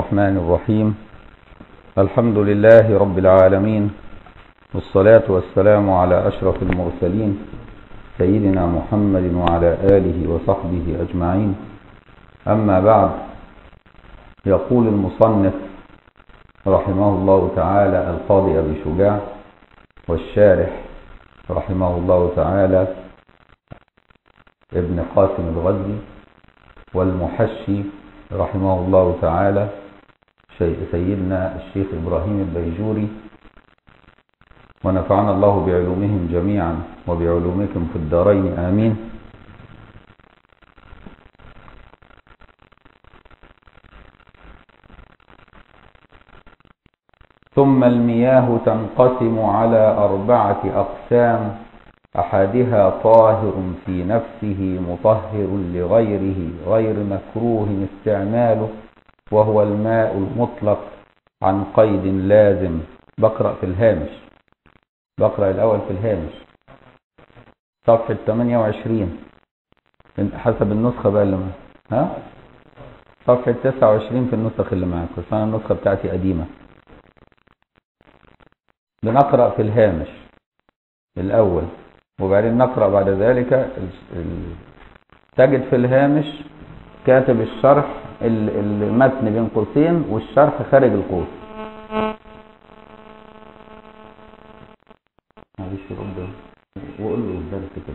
الرحمن الرحيم. الحمد لله رب العالمين والصلاة والسلام على أشرف المرسلين سيدنا محمد وعلى آله وصحبه أجمعين. أما بعد يقول المصنف رحمه الله تعالى القاضي أبي شجاع والشارح رحمه الله تعالى ابن قاسم الغزي والمحشي رحمه الله تعالى سيدنا الشيخ إبراهيم البيجوري ونفعنا الله بعلومهم جميعا وبعلومكم في الدارين آمين. ثم المياه تنقسم على أربعة أقسام أحدها طاهر في نفسه مطهر لغيره غير مكروه استعماله. وهو الماء المطلق عن قيد لازم. بقرأ في الهامش. بقرأ الأول في الهامش. صفحة 28 حسب النسخة بقى اللي ها؟ صفحة 29 في النسخ اللي معاك. بس أنا النسخة بتاعتي قديمة. بنقرأ في الهامش. الأول. وبعدين نقرأ بعد ذلك. تجد في الهامش كاتب الشرح المتن بين قوسين والشرح خارج القوس. معلش رد وقول له الدرس كده.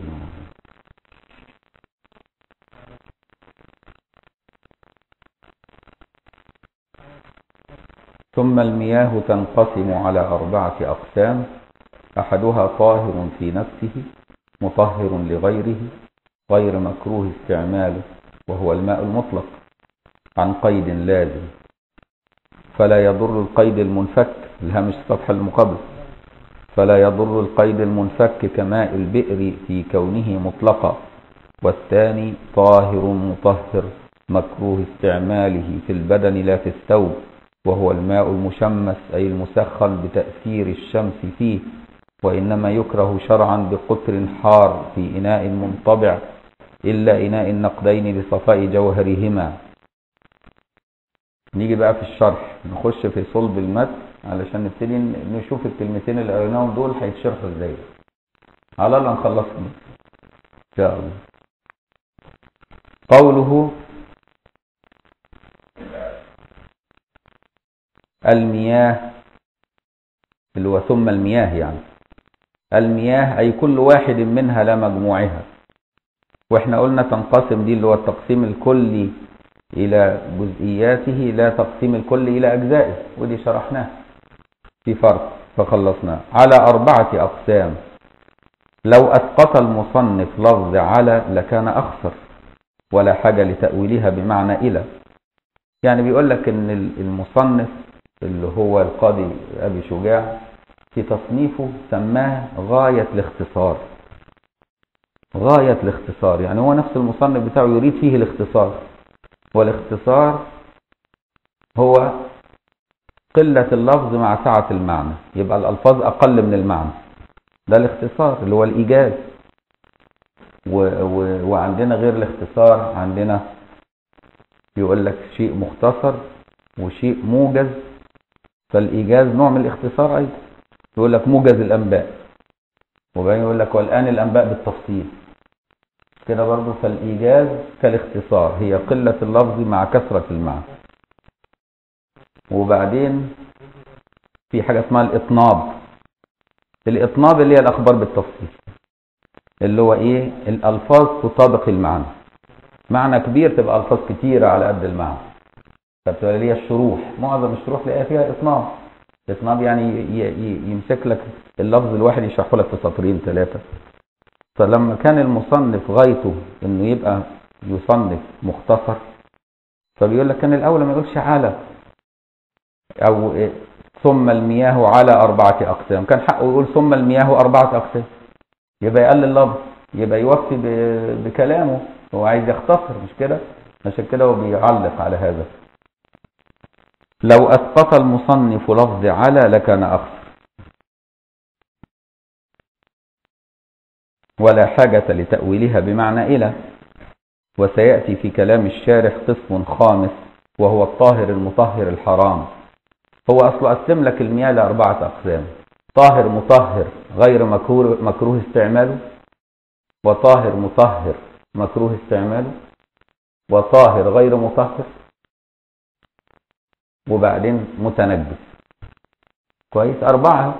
ثم المياه تنقسم على أربعة أقسام. أحدها طاهر في نفسه مطهر لغيره غير مكروه استعماله وهو الماء المطلق. عن قيد لازم. فلا يضر القيد المنفك الهامش الصفحة المقابل فلا يضر القيد المنفك كماء البئر في كونه مطلقا. والثاني طاهر مطهر مكروه استعماله في البدن لا في الثوب. وهو الماء المشمس أي المسخن بتأثير الشمس فيه. وإنما يكره شرعا بقطر حار في إناء منطبع إلا إناء النقدين لصفاء جوهرهما. نيجي بقى في الشرح نخش في صلب المتن علشان نبتدي نشوف الكلمتين اللي قريناهم دول هيتشرحوا إزاي. على الله نخلصهم ان شاء الله قوله المياه اللي هو ثم المياه يعني. المياه أي كل واحد منها لا مجموعها. وإحنا قلنا تنقسم دي اللي هو التقسيم الكلي إلى جزئياته لا تقسيم الكل إلى أجزائه. ودي شرحناه في فرق. فخلصناه على أربعة أقسام. لو أسقط المصنف لفظ على لكان أخسر. ولا حاجة لتأويلها بمعنى إلى. يعني بيقول لك إن المصنف اللي هو القاضي أبي شجاع في تصنيفه سماه غاية الاختصار. غاية الاختصار. يعني هو نفس المصنف بتاعه يريد فيه الاختصار. والاختصار هو قلة اللفظ مع سعة المعنى. يبقى الألفاظ أقل من المعنى. ده الاختصار اللي هو الإيجاز. و و وعندنا غير الاختصار عندنا يقول لك شيء مختصر وشيء موجز. فالإيجاز نوع من الاختصار أيضا. يقول لك موجز الأنباء. وبعدين يقول لك والآن الأنباء بالتفصيل. كده برضو فالإيجاز كالاختصار هي قلة اللفظ مع كثرة المعنى. وبعدين في حاجة اسمها الإطناب. الإطناب اللي هي الأخبار بالتفصيل اللي هو إيه؟ الألفاظ تطابق المعنى. معنى كبير تبقى ألفاظ كتيرة على قد المعنى. فبتبقى ليها الشروح معظم الشروح تلاقيها فيها إطناب. إطناب يعني يمسك لك اللفظ الواحد يشرحه لك في سطرين ثلاثة. فلما كان المصنف غايته إنه يبقى يصنف مختصر فبيقول لك كان الأول ما يقولش على أو ثم المياه على أربعة أقسام. كان حقه يقول ثم المياه أربعة أقسام. يبقى يقلل اللفظ يبقى يوفي بكلامه. هو عايز يختصر مش كده؟ عشان كده هو بيعلق على هذا. لو أسقط المصنف لفظ على لكان اخسر ولا حاجة لتأويلها بمعنى إلى. وسيأتي في كلام الشارح قسم خامس وهو الطاهر المطهر الحرام. هو أصله قسم لك المياه لأربعة أقسام. طاهر مطهر غير مكروه, مكروه استعماله. وطاهر مطهر مكروه استعماله. وطاهر غير مطهر. وبعدين متنجس كويس؟ أربعة.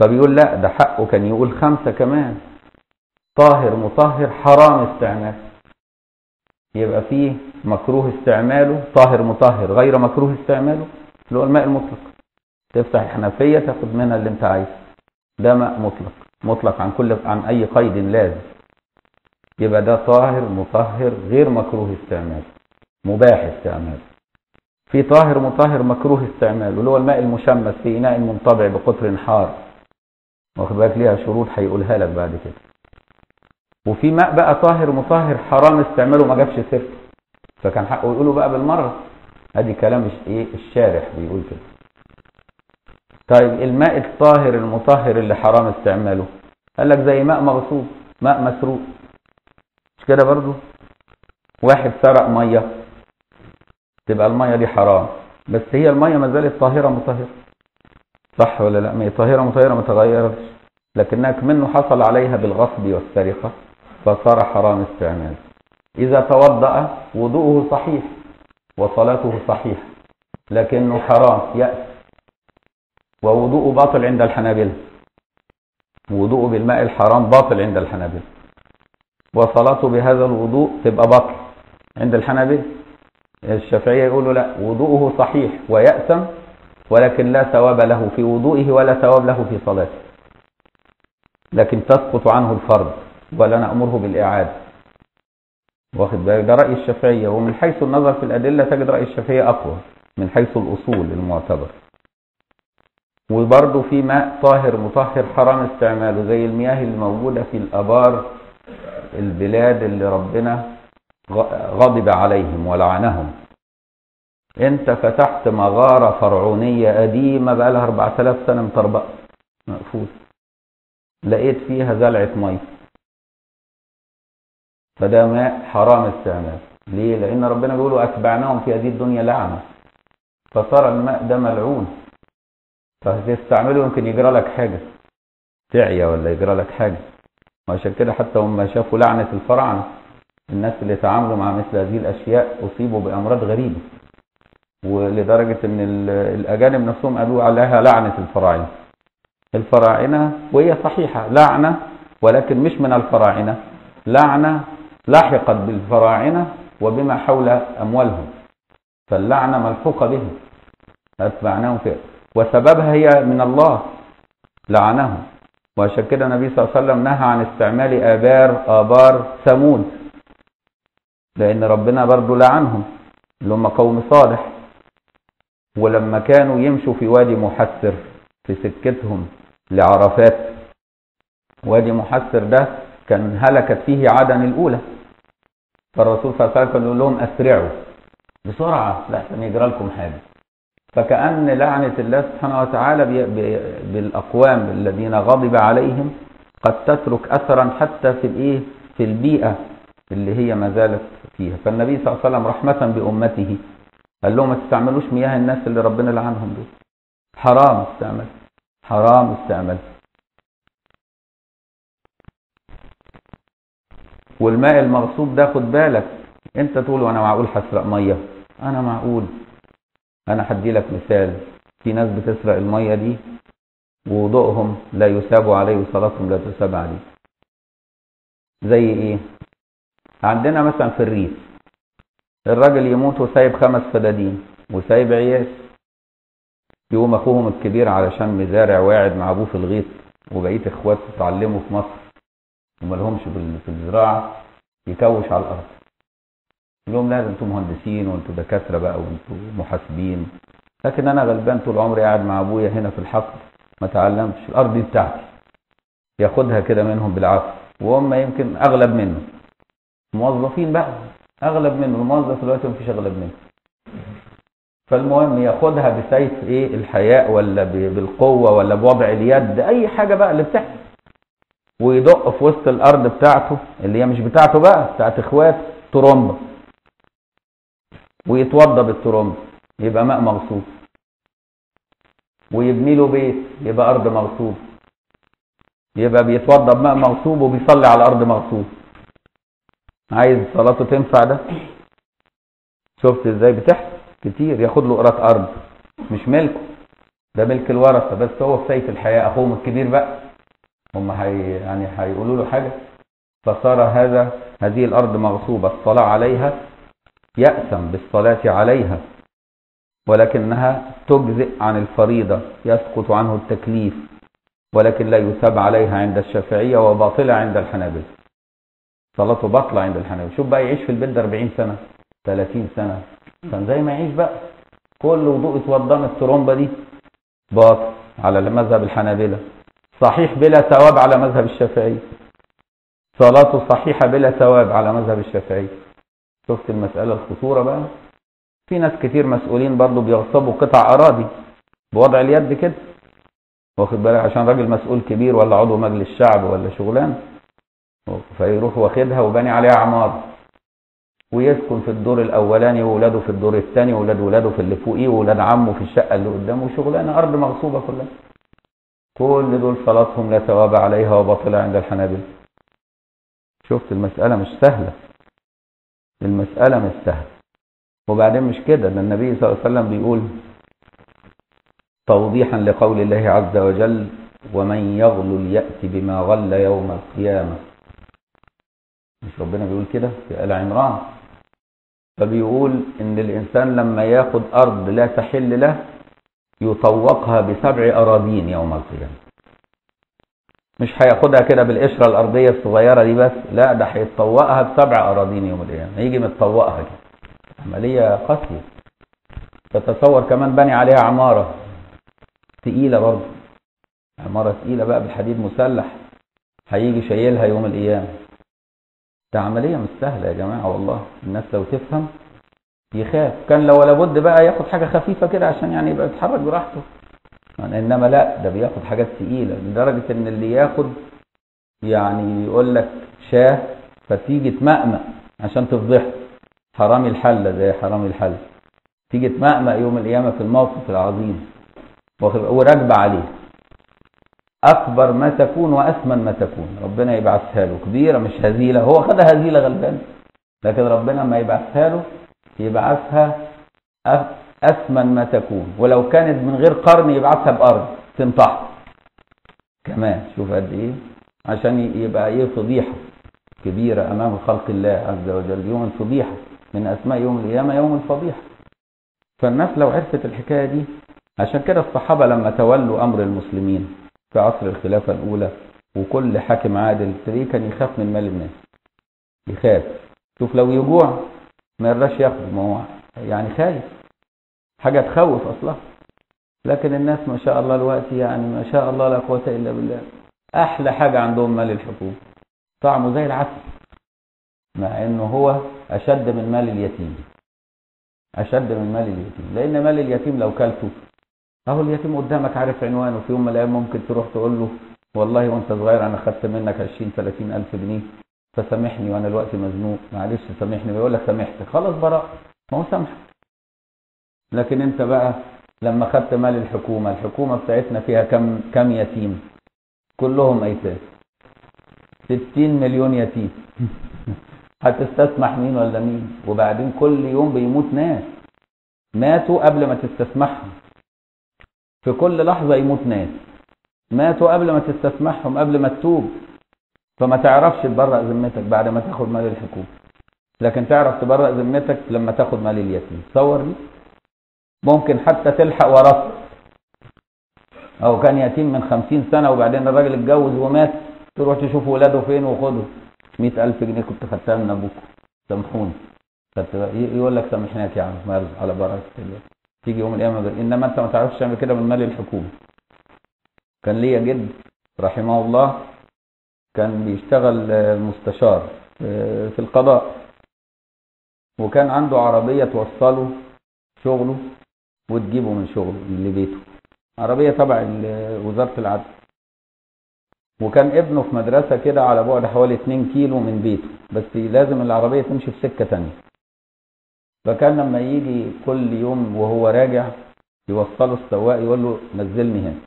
فبيقول لا ده حقه كان يقول خمسة كمان. طاهر مطهر حرام استعمال. يبقى فيه مكروه استعماله طاهر مطهر غير مكروه استعماله اللي هو الماء المطلق. تفتح الحنفية تاخد منها اللي انت عايزه. ده ماء مطلق مطلق عن كل عن أي قيد لازم. يبقى ده طاهر مطهر غير مكروه استعماله مباح استعماله في طاهر مطهر مكروه استعماله اللي هو الماء المشمس في إناء منطبع بقطر حار. واخد بالك ليها شروط هيقولها لك بعد كده. وفي ماء بقى طاهر مطهر حرام استعماله ما جابش سيرته. فكان حقه يقوله بقى بالمرة. ادي كلام إيه الشارح بيقول كده. طيب الماء الطاهر المطهر اللي حرام استعماله؟ قال لك زي ماء مغصوب ماء مسروق. مش كده برضو؟ واحد سرق مية. تبقى المية دي حرام. بس هي المية ما زالت طاهرة مطهرة. صح ولا لا؟ ما هي طاهرة مطهرة ما تغيرتش لكنها منه حصل عليها بالغصب والسرقة فصار حرام استعمال. إذا توضأ وضوءه صحيح وصلاته صحيحه لكنه حرام يأس. ووضوءه باطل عند الحنابلة. وضوءه بالماء الحرام باطل عند الحنابلة. وصلاته بهذا الوضوء تبقى باطل. عند الحنابلة الشافعية يقولوا لا وضوءه صحيح ويأسم ولكن لا ثواب له في وضوئه ولا ثواب له في صلاته. لكن تسقط عنه الفرض ولا نأمره بالإعادة. واخد بالك؟ ده رأي الشافعية ومن حيث النظر في الأدلة تجد رأي الشافعية أقوى من حيث الأصول المعتبر وبرضه في ماء طاهر مطهر حرام استعماله زي المياه الموجودة في الأبار البلاد اللي ربنا غضب عليهم ولعنهم. انت فتحت مغارة فرعونية قديمة بقى لها 4000 سنة مطربقة. مقفول. لقيت فيها زلعة مية. فده ماء حرام استعمال. ليه؟ لأن ربنا بيقول أتبعناهم في هذه الدنيا لعنة. فصار الماء ده ملعون. فهتستعمله يمكن يجرى لك حاجة. تعيا ولا يجرى لك حاجة. وعشان كده حتى هم شافوا لعنة الفراعنة. الناس اللي تعاملوا مع مثل هذه الأشياء أصيبوا بأمراض غريبة. ولدرجة إن الأجانب نفسهم قالوا عليها لعنة الفراعنة. الفراعنة وهي صحيحة لعنة ولكن مش من الفراعنة. لعنة لحقت بالفراعنة وبما حول أموالهم. فاللعنة ملحوقة بهم. أتبعناهم في وسببها هي من الله لعنهم. وعشان كده النبي صلى الله عليه وسلم نهى عن استعمال آبار آبار ثمود. لأن ربنا برضو لعنهم. اللي هم قوم صالح. ولما كانوا يمشوا في وادي محسر في سكتهم لعرفات وادي محسر ده كان هلكت فيه عدن الأولى. فالرسول صلى الله عليه وسلم يقول لهم أسرعوا بسرعة لحسن يجرى لكم حاجة. فكأن لعنة الله سبحانه وتعالى بالأقوام الذين غضب عليهم قد تترك أثرا حتى في الإيه؟ في البيئة اللي هي ما زالت فيها. فالنبي صلى الله عليه وسلم رحمة بأمته. قال لهم ما تستعملوش مياه الناس اللي ربنا لعنهم دول. حرام استعمل حرام استعمل والماء المغصوب ده خد بالك انت تقول وأنا معقول هسرق مية؟ أنا معقول. أنا هدي لك مثال في ناس بتسرق المية دي ووضوءهم لا يثاب عليه وصلاتهم لا تثاب عليه زي إيه؟ عندنا مثلا في الريف الراجل يموت وسايب خمس فدادين وسايب عيال يقوم أخوهم الكبير علشان مزارع واعد مع أبوه في الغيط وبقية إخواته اتعلموا في مصر. وما لهمش في الزراعة يكوش على الأرض. يقول لهم لازم أنتوا مهندسين وانتوا دكاترة بقى وانتوا محاسبين. لكن أنا غلبان طول عمري قاعد مع أبويا هنا في الحقل ما تعلمتش الأرض دي بتاعتي. ياخدها كده منهم بالعافية وهم يمكن أغلب منه موظفين بقى. أغلب منه الموظف دلوقتي مفيش أغلب منه. فالمهم ياخدها بسيف إيه؟ الحياء ولا بالقوة ولا بوضع اليد أي حاجة بقى اللي بتحصل. ويدق في وسط الأرض بتاعته اللي هي مش بتاعته بقى بتاعت إخوات ترومبة. ويتوضى بالترمب يبقى ماء مغصوب. ويبني له بيت يبقى أرض مغصوب. يبقى بيتوضى بماء مغصوب وبيصلي على أرض مغصوب. عايز صلاته تنفع ده؟ شفت إزاي بتحصل؟ كتير ياخد له قرات أرض مش ملكه. ده ملك الورثة بس هو في سيف الحياة اخوهم الكبير بقى. هم هي يعني هيقولوا له حاجة. فصار هذا هذه الأرض مغصوبة. الصلاة عليها يأسم بالصلاة عليها ولكنها تجزئ عن الفريضة يسقط عنه التكليف ولكن لا يثاب عليها عند الشافعية وباطلة عند الحنابلة. صلاته باطلة عند الحنابلة شوف بقى يعيش في البيت ده 40 سنة 30 سنة. كان زي ما يعيش بقى. كل وضوء اتوضى من الترومبة دي باطل على مذهب الحنابلة. صحيح بلا ثواب على مذهب الشافعي. صلاته صحيحة بلا ثواب على مذهب الشافعي. شفت المسألة الخطورة بقى؟ في ناس كتير مسؤولين برضو بيغصبوا قطع أراضي. بوضع اليد كده. واخد بالك؟ عشان راجل مسؤول كبير ولا عضو مجلس شعب ولا شغلان. فيروح واخدها وباني عليها عمار ويسكن في الدور الأولاني وولاده في الدور الثاني وولاد ولاده في اللي فوقيه وولاد عمه في الشقة اللي قدامه وشغلانة أرض مغصوبة كلها. كل دول صلاتهم لا ثواب عليها وباطلة عند الحنابلة. شفت؟ المسألة مش سهلة. المسألة مش سهلة. وبعدين مش كده ده النبي صلى الله عليه وسلم بيقول توضيحا لقول الله عز وجل ومن يغلل يأتي بما غل يوم القيامة. مش ربنا بيقول كده في آل عمران. فبيقول إن الإنسان لما ياخد أرض لا تحل له يطوقها بسبع أراضين يوم القيامة. مش هياخدها كده بالقشرة الأرضية الصغيرة دي بس لا ده هيتطوقها بسبع أراضين يوم القيامة. هيجي متطوقها كده. عملية قاسية. تتصور كمان بني عليها عمارة تقيلة برضه. عمارة تقيلة بقى بالحديد مسلح. هيجي شايلها يوم القيامة. ده عملية مش سهلة يا جماعة والله. الناس لو تفهم يخاف. كان لو لابد بقى ياخد حاجة خفيفة كده عشان يعني يبقى يتحرك براحته. يعني إنما لا ده بياخد حاجات تقيلة. لدرجة إن اللي ياخد يعني يقول لك شاه فتيجي تمأمأ عشان تفضحه. حرامي الحلة زي حرامي الحلة تيجي تمأمأ يوم القيامة في الموقف العظيم. وراكبة عليه. أكبر ما تكون وأثمن ما تكون. ربنا يبعثها له. كبيرة مش هزيلة. هو خدها هزيلة غلبان. لكن ربنا ما يبعثها له يبعثها أثمن ما تكون. ولو كانت من غير قرن يبعثها بأرض تنطح. كمان شوف قد إيه. عشان يبقى إيه فضيحة كبيرة أمام خلق الله عز وجل. يوم الفضيحة من أسماء يوم القيامة يوم الفضيحة. فالناس لو عرفت الحكاية دي عشان كده الصحابة لما تولوا أمر المسلمين في عصر الخلافة الأولى وكل حاكم عادل تلاقيه كان يخاف من مال الناس. يخاف. شوف لو يجوع ما يرضاش ياخد ما هو يعني خايف. حاجة تخوف أصلا. لكن الناس ما شاء الله الوقت يعني ما شاء الله لا قوة إلا بالله. أحلى حاجة عندهم مال الحكومة. طعمه زي العسل. مع إنه هو أشد من مال اليتيم. أشد من مال اليتيم. لأن مال اليتيم لو كلته أهو اليتيم قدامك عارف عنوانه في يوم من الأيام ممكن تروح تقول له والله وأنت صغير أنا خدت منك 20 30 ألف جنيه فسامحني وأنا دلوقتي مزنوق. معلش سامحني بيقول لك سامحتك خلاص براء ما هو سامحك. لكن أنت بقى لما خدت مال الحكومة الحكومة بتاعتنا فيها كم كم يتيم؟ كلهم ايتام 60 مليون يتيم. هتستسمح مين ولا مين؟ وبعدين كل يوم بيموت ناس. ماتوا قبل ما تستسمحهم. في كل لحظة يموت ناس. ماتوا قبل ما تستسمحهم قبل ما تتوب. فما تعرفش تبرأ ذمتك بعد ما تاخد مال الحكومة. لكن تعرف تبرأ ذمتك لما تاخد مال اليتيم. تصور دي؟ ممكن حتى تلحق ورثة. أو كان يتيم من خمسين سنة وبعدين الراجل اتجوز ومات. تروح تشوف ولاده فين وخده. مئة ألف جنيه كنت خدتها من أبوك. سامحوني. يقول لك سامحناك يا عم. على بركة الله. تيجي يوم القيامة إنما أنت ما تعرفش تعمل كده من مال الحكومة. كان ليا جد رحمه الله كان بيشتغل مستشار في القضاء. وكان عنده عربية توصله شغله وتجيبه من شغله لبيته عربية تبع وزارة العدل. وكان ابنه في مدرسة كده على بعد حوالي 2 كيلو من بيته. بس لازم العربية تمشي في سكة ثانية فكان لما يجي كل يوم وهو راجع يوصله السواق يقول له نزلني هنا.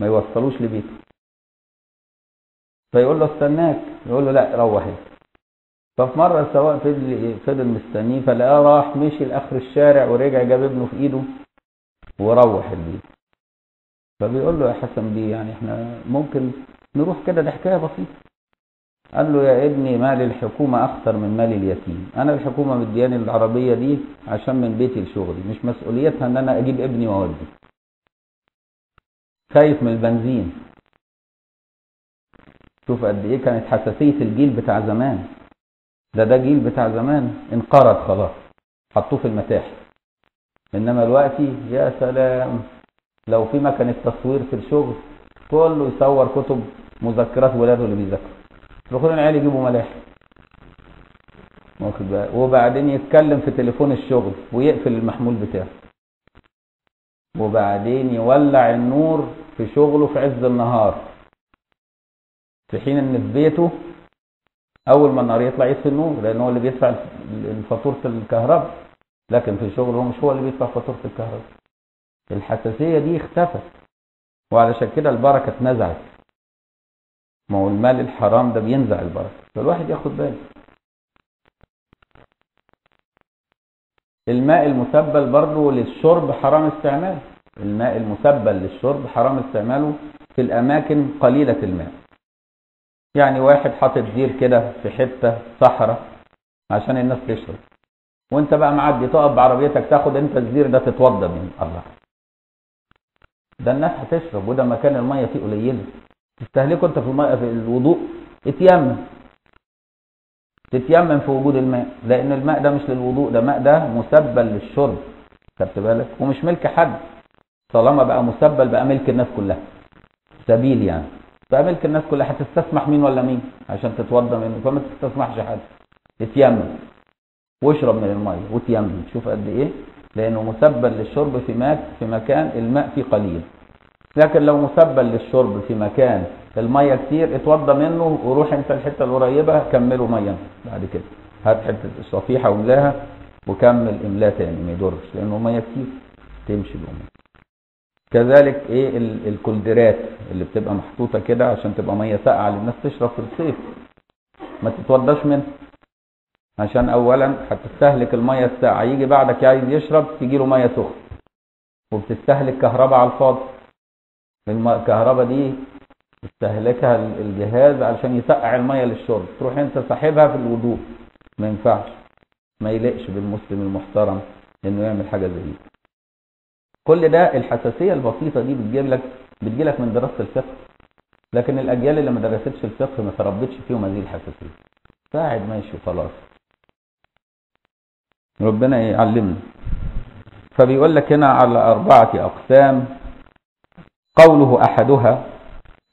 ما يوصلوش لبيته. فيقول له استناك. يقول له لا روح انت ففي مرة السواق فضل فضل مستنيه فلقاه راح مشي لآخر الشارع ورجع جاب ابنه في إيده وروح البيت. فبيقول له يا حسن دي يعني إحنا ممكن نروح كده دي حكاية بسيطة. قال له يا ابني مال الحكومة أخطر من مال اليتيم. أنا الحكومة مدياني العربية دي عشان من بيتي لشغلي. مش مسؤوليتها إن أنا أجيب ابني وأودي. خايف من البنزين. شوف قد إيه كانت حساسية الجيل بتاع زمان. ده ده جيل بتاع زمان. انقرض خلاص. حطوه في المتاحف. إنما دلوقتي يا سلام! لو في مكنة تصوير في الشغل كله يصور كتب مذكرات ولاده اللي بيذاكروا. يروحوا العيال يجيبوا ملاحق واخد بالك وبعدين يتكلم في تليفون الشغل ويقفل المحمول بتاعه. وبعدين يولع النور في شغله في عز النهار. في حين إن في بيته أول ما النهار يطلع يطفي النور لأن هو اللي بيدفع فاتورة الكهرباء. لكن في شغله مش هو اللي بيدفع فاتورة الكهرباء. الحساسية دي اختفت. وعلشان كده البركة اتنزعت. ما هو المال الحرام ده بينزع البركة. فالواحد ياخد باله. الماء المسبل برضه للشرب حرام استعماله الماء المسبل للشرب حرام استعماله في الأماكن قليلة الماء. يعني واحد حاطط زير كده في حتة صحراء عشان الناس تشرب. وانت بقى معدي تقف بعربيتك تاخد انت الزير ده تتوضى منه الله. ده الناس هتشرب وده مكان المية فيه قليلة. تستهلكه انت في الميه في الوضوء اتيمم. تتيمم في وجود الماء لأن الماء ده مش للوضوء ده ماء ده مسبل للشرب. خدت بالك؟ ومش ملك حد. طالما بقى مسبل بقى ملك الناس كلها. سبيل يعني. بقى ملك الناس كلها. هتستسمح مين ولا مين؟ عشان تتوضى منه. فما تستسمحش حد. اتيمم. واشرب من الميه وتيمم شوف قد إيه. لأنه مسبل للشرب في ماك في مكان الماء فيه قليل. لكن لو مسبل للشرب في مكان المية كتير اتوضى منه وروح انت الحتة القريبة كمله مية. بعد كده هات حتة الصفيحة واملاها وكمل املاه تاني ما يضرش لأنه مية كتير تمشي الأمور كذلك إيه الكولدرات اللي بتبقى محطوطة كده عشان تبقى مية ساقعة للناس تشرب في الصيف. ما تتوضاش منها. عشان اولا هتستهلك المية الساقعة. يجي بعدك عايز يشرب تجي له مية سخنة. وبتستهلك كهرباء على الفاضي. الكهرباء دي استهلكها الجهاز علشان يسقع المية للشرب. تروح انت ساحبها في الوضوء. ما ينفعش. ما يليقش بالمسلم المحترم انه يعمل حاجة زي دي. كل ده الحساسية البسيطة دي بتجيب لك بتجي لك من دراسة الفقه. لكن الأجيال اللي ما درستش الفقه ما تربتش فيهم هذه الحساسية. قاعد ماشي وخلاص. ربنا يعلمنا. فبيقول لك هنا على أربعة أقسام. قوله أحدها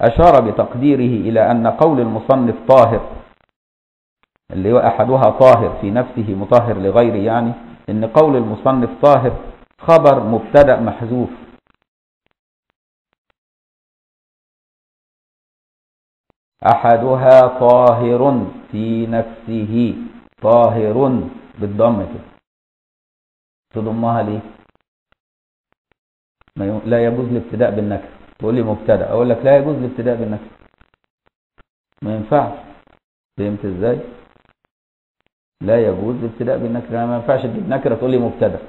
أشار بتقديره إلى أن قول المصنف طاهر اللي هو أحدها طاهر في نفسه مطهر لغيره يعني إن قول المصنف طاهر خبر مبتدأ محذوف. أحدها طاهر في نفسه طاهر بالضم كده. تضمها ليه؟ لا يجوز الابتداء بالنكره تقول لي مبتدأ. أقول لك لا يجوز الابتداء بالنكره ما ينفعش. فهمت إزاي؟ لا يجوز الابتداء بالنكره ما ينفعش تجيب نكره تقول لي مبتدأ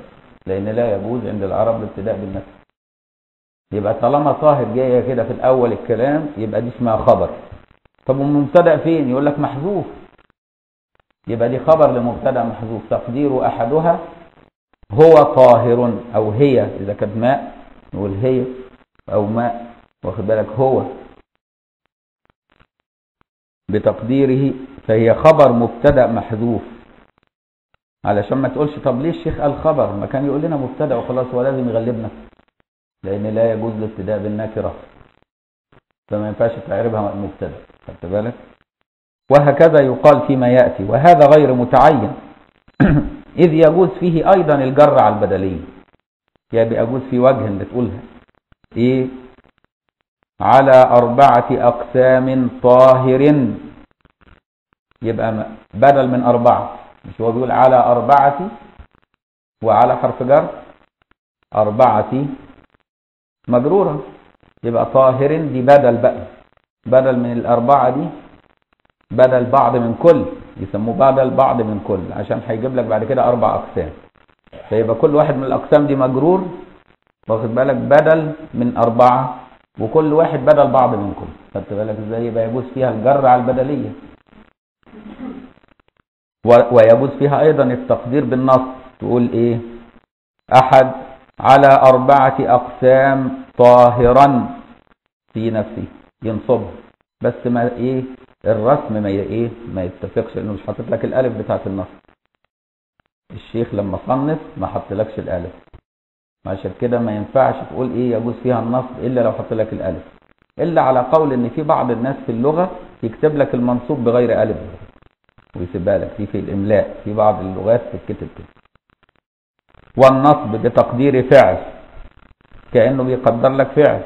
لأن لا يجوز عند العرب الابتداء بالنكره يبقى طالما طاهر جاية كده في الأول الكلام يبقى دي اسمها خبر. طب المبتدا فين؟ يقول لك محذوف. يبقى دي خبر لمبتدأ محذوف. تقدير أحدها هو طاهر أو هي إذا كانت ماء نقول هي. أو ماء واخد بالك هو بتقديره فهي خبر مبتدأ محذوف. علشان ما تقولش طب ليه الشيخ قال خبر؟ ما كان يقول لنا مبتدأ وخلاص هو لازم يغلبنا. لأن لا يجوز الابتداء بالنكرة. فما ينفعش تعربها مبتدأ خدت بالك؟ وهكذا يقال فيما يأتي وهذا غير متعين. إذ يجوز فيه أيضا الجر على البدلية. يعني يجوز في وجه اللي تقولها. إيه على أربعة أقسام طاهر. يبقى بدل من أربعة مش هو بيقول على أربعة وعلى حرف جر؟ أربعة مجرورة. يبقى طاهر دي بدل بقى بدل من الأربعة دي بدل بعض من كل يسموه بدل بعض من كل عشان هيجيب لك بعد كده أربع أقسام. فيبقى كل واحد من الأقسام دي مجرور واخد بالك؟ بدل من أربعة وكل واحد بدل بعض من كل خدت بالك إزاي؟ يبقى يجوز فيها الجر على البدلية. ويجوز فيها أيضا التقدير بالنص. تقول إيه؟ أحد على أربعة أقسام طاهرا في نفسه ينصبها بس ما إيه؟ الرسم ما إيه؟ ما يتفقش لأنه مش حاطط لك الألف بتاعت النص. الشيخ لما صنف ما حطلكش الألف. عشان كده ما ينفعش تقول إيه يجوز فيها النصب إلا لو حط لك الألف. إلا على قول إن في بعض الناس في اللغة يكتب لك المنصوب بغير ألف. ويسيبها لك. في في الإملاء. في بعض اللغات بتتكتب كده. والنصب بتقدير فعل. كأنه بيقدر لك فعل.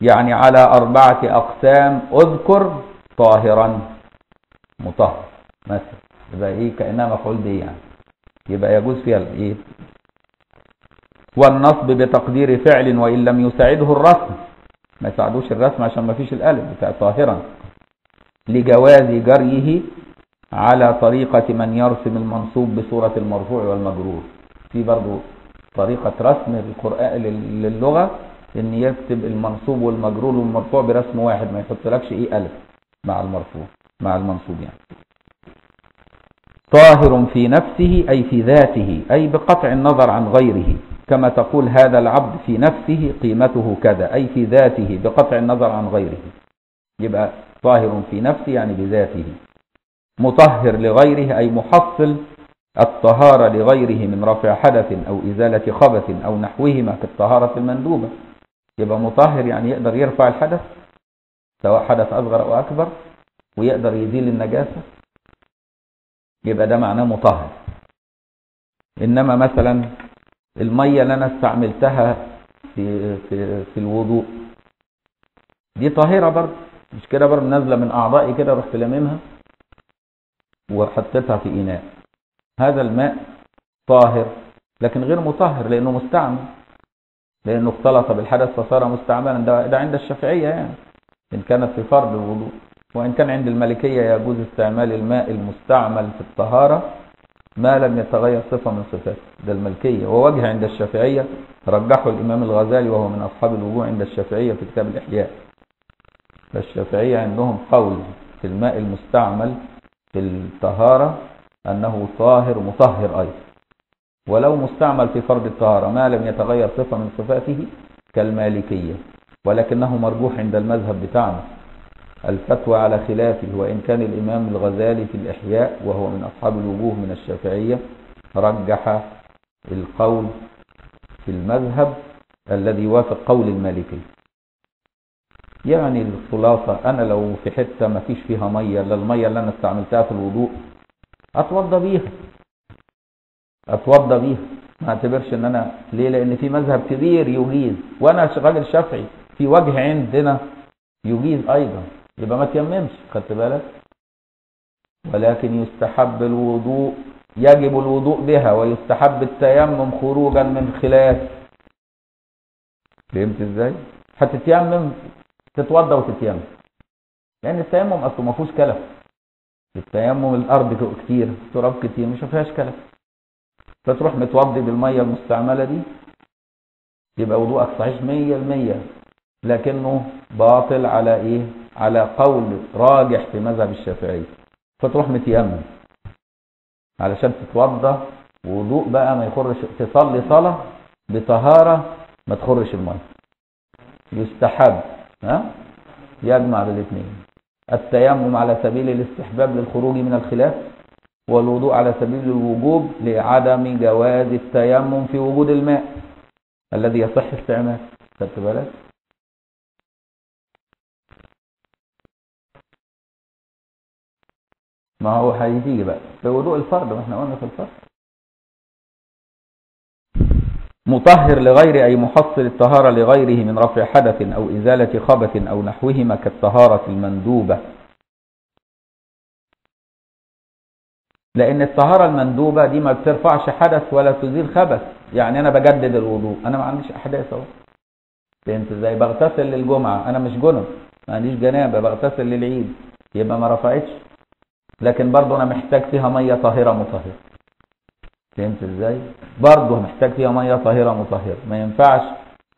يعني على أربعة أقسام أذكر طاهرا. مطهر. مثلا. يبقى إيه؟ كأنها مفعول به يعني. يبقى يجوز فيها الإيه والنصب بتقدير فعل وإن لم يساعده الرسم. ما يساعدوش الرسم عشان ما فيش الألف بتاع طاهرا لجواز جريه على طريقة من يرسم المنصوب بصورة المرفوع والمجرور في برضو طريقة رسم القرآن للغة إن يكتب المنصوب والمجرور والمرفوع برسم واحد ما يحطلكش إيه ألف مع المرفوع مع المنصوب يعني. طاهر في نفسه أي في ذاته أي بقطع النظر عن غيره. كما تقول هذا العبد في نفسه قيمته كذا أي في ذاته بقطع النظر عن غيره. يبقى طاهر في نفسه يعني بذاته. مطهر لغيره أي محصل الطهارة لغيره من رفع حدث أو إزالة خبث أو نحوهما كالطهارة المندوبة. يبقى مطهر يعني يقدر يرفع الحدث سواء حدث أصغر أو أكبر ويقدر يزيل النجاسة. يبقى ده معناه مطهر. إنما مثلا المية اللي أنا استعملتها في, في, في الوضوء. دي طاهرة برضه مش كده برضه نازلة من أعضائي كده رحت لاممها وحطيتها في إناء. هذا الماء طاهر لكن غير مطهر لأنه مستعمل لأنه اختلط بالحدث فصار مستعملا. ده, ده عند الشافعية يعني إن كانت في فرض الوضوء. وإن كان عند المالكية يجوز استعمال الماء المستعمل في الطهارة ما لم يتغير صفة من صفاته ده الملكية. ووجه عند الشافعية. رجحه الإمام الغزالي وهو من أصحاب الوجوه عند الشافعية في كتاب الإحياء. فالشافعية عندهم قول في الماء المستعمل في الطهارة أنه طاهر مطهر أيضا. ولو مستعمل في فرض الطهارة ما لم يتغير صفة من صفاته كالمالكية ولكنه مرجوح عند المذهب بتاعنا. الفتوى على خلافه وإن كان الإمام الغزالي في الإحياء وهو من أصحاب الوجوه من الشافعية رجح القول في المذهب الذي يوافق قول المالكي. يعني الخلاصة أنا لو في حتة ما فيش فيها مية إلا المية اللي أنا استعملتها في الوضوء أتوضى بيها. أتوضى بيها. ما أعتبرش إن أنا ليه؟ لأن في مذهب كبير يجيز وأنا راجل شافعي في وجه عندنا يجيز أيضا. يبقى ما تيممش خدت بالك؟ ولكن يستحب الوضوء يجب الوضوء بها ويستحب التيمم خروجا من خلاف. فهمت إزاي؟ هتتيمم تتوضى وتتيمم. لأن التيمم أصله ما فيهوش كلف. التيمم الأرض كتير تراب كتير مش فيهاش كلف. فتروح متوضي بالمية المستعملة دي يبقى وضوءك صحيح 100% لكنه باطل على إيه؟ على قول راجح في مذهب الشافعي. فتروح متيمم. علشان تتوضى وضوء بقى ما يخرش تصلي صلاة بطهارة ما تخرش المية. يستحب ها؟ يجمع بالاثنين التيمم على سبيل الاستحباب للخروج من الخلاف والوضوء على سبيل الوجوب لعدم جواز التيمم في وجود الماء الذي يصح استعماله. خدت بالك؟ ما هو هيجي بقى في وضوء الفرد ما إحنا قلنا في الفرد. مطهر لغير أي محصل الطهارة لغيره من رفع حدث أو إزالة خبث أو نحوهما كالطهارة المندوبة. لأن الطهارة المندوبة دي ما بترفعش حدث ولا تزيل خبث. يعني أنا بجدد الوضوء. أنا ما عنديش أحداث أهو. فهمت إزاي؟ بغتسل للجمعة. أنا مش جنب. ما عنديش جنابة. بغتسل للعيد. يبقى ما رفعتش. لكن برضه أنا محتاج فيها مية طاهرة مطهرة. فهمت إزاي؟ برضه محتاج فيها مية طاهرة مطهرة. ما ينفعش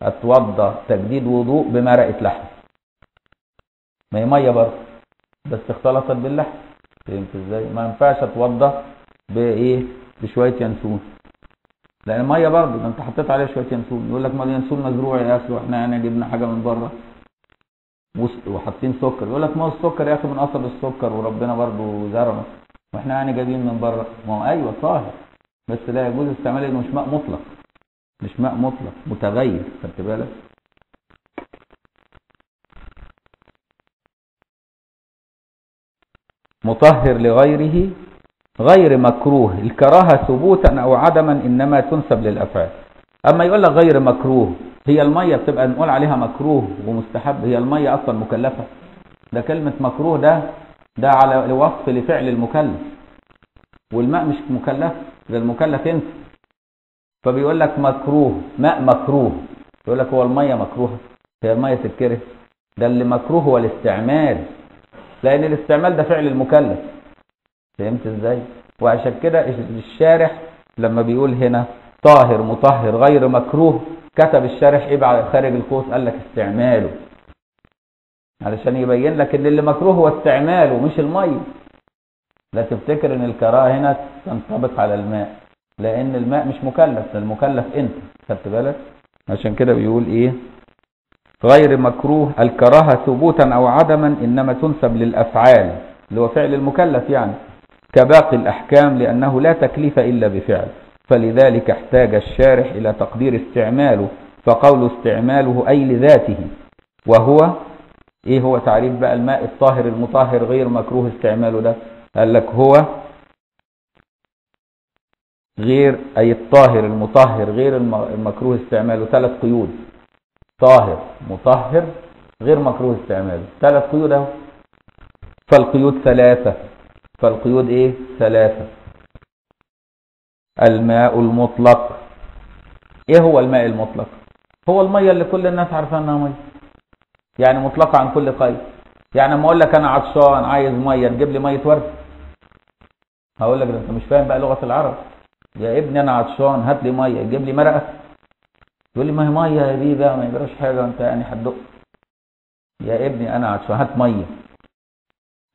أتوضى تجديد وضوء بمرقة لحم. ما هي مية برضه بس اختلطت باللحم. فهمت إزاي؟ ما ينفعش أتوضى بإيه؟ بشوية ينسون. لأن الميه برضه أنت حطيت عليها شوية ينسون. يقول لك ما اليانسون مزروع يا أخي وإحنا يعني جبنا حاجة من بره. وحاطين سكر. يقول لك ما هو السكر يا أخي من أصل السكر وربنا برضه زرعه وإحنا يعني جايبين من بره ما هو أيوه طاهر. بس لا يجوز استعماله انه مش ماء مطلق. مش ماء مطلق. متغير. خدت بالك؟ مطهر لغيره غير مكروه. الكراهة ثبوتا أو عدما إنما تنسب للأفعال. أما يقول لك غير مكروه هي المية بتبقى نقول عليها مكروه ومستحب هي المية أصلا مكلفة. ده كلمة مكروه ده ده على وصف لفعل المكلف. والماء مش مكلف ده المكلف أنت. فبيقول لك مكروه ماء مكروه. يقول لك هو المية مكروهة هي المية تتكره. ده اللي مكروه هو الاستعمال. لأن الاستعمال ده فعل المكلف. فهمت إزاي؟ وعشان كده الشارح لما بيقول هنا طاهر مطهر غير مكروه. كتب الشارح إيه بعد؟ خارج القوس قال لك استعماله. علشان يبين لك إن اللي مكروه هو استعماله مش الميه لا تفتكر إن الكراهة هنا تنطبق على الماء لأن الماء مش مكلف المكلف أنت. خدت بالك؟ عشان كده بيقول إيه؟ غير مكروه الكراهة ثبوتا أو عدما إنما تنسب للأفعال اللي هو فعل المكلف يعني كباقي الأحكام لأنه لا تكليف إلا بفعل. فلذلك احتاج الشارح إلى تقدير استعماله فقول استعماله أي لذاته. وهو إيه هو تعريف بقى الماء الطاهر المطهر غير مكروه استعماله ده؟ قال لك هو غير أي الطاهر المطهر غير الم- المكروه استعماله. ثلاث قيود. طاهر مطهر غير مكروه استعماله. ثلاث قيود أهو. فالقيود ثلاثة. فالقيود إيه؟ ثلاثة. الماء المطلق. إيه هو الماء المطلق؟ هو المية اللي كل الناس عارفة إنها مية. يعني مطلقة عن كل قيد. يعني أما أقول لك أنا عطشان عايز مية تجيب لي مية ورد. هقول لك ده أنت مش فاهم بقى لغة العرب. يا ابني أنا عطشان هات لي مية تجيب لي مرقة. يقول لي ما هي مية يا بيه بقى ما يجراش حاجة انت يعني هتدق يا ابني أنا عطشان هات مية.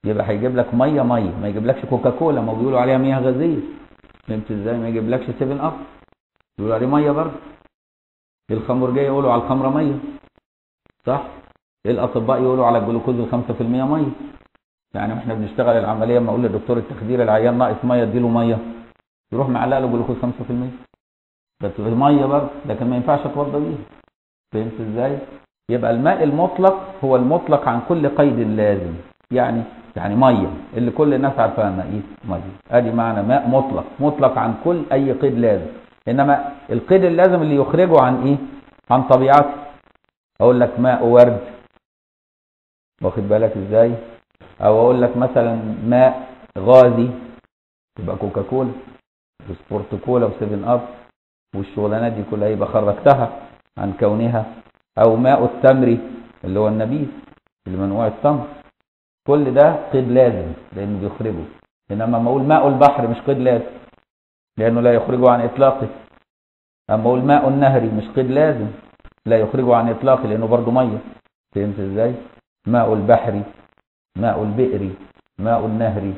يبقى هيجيب لك مية مية. ما يجيبلكش كوكاكولا ما بيقولوا عليها مياه غازية. فهمت إزاي؟ ما يجيبلكش 7 أب. يقولوا عليه مية برضه الخمرجيه يقولوا على الخمرة مية. صح؟ الأطباء يقولوا على الجلوكوز ال 5% مية. يعني إحنا بنشتغل العملية اما أقول لدكتور التخدير العيان ناقص مية أديله مية. يروح معلق له جلوكوز 5% بس الميه برضه لكن ما ينفعش أتوضى بيها فهمت إزاي؟ يبقى الماء المطلق هو المطلق عن كل قيد لازم. يعني يعني مية اللي كل الناس عارفاها إيه؟ مية. أدي معنى ماء مطلق. مطلق عن كل أي قيد لازم. إنما القيد اللازم اللي يخرجه عن إيه؟ عن طبيعته. أقول لك ماء ورد. واخد بالك إزاي؟ أو أقول لك مثلا ماء غازي. يبقى كوكاكولا وسبورت كولا و7 أب. والشغلانات دي كلها يبقى خرجتها عن كونها. أو ماء التمر اللي هو النبيذ اللي منوع التمر. كل ده قيد لازم لأنه بيخرجه. إنما ما أقول ماء البحر مش قيد لازم لأنه لا يخرجه عن إطلاقه. أما أقول ماء النهر مش قيد لازم لا يخرجه عن إطلاقه لأنه برضه مية. فهمت إزاي؟ ماء البحر ماء البئر ماء النهر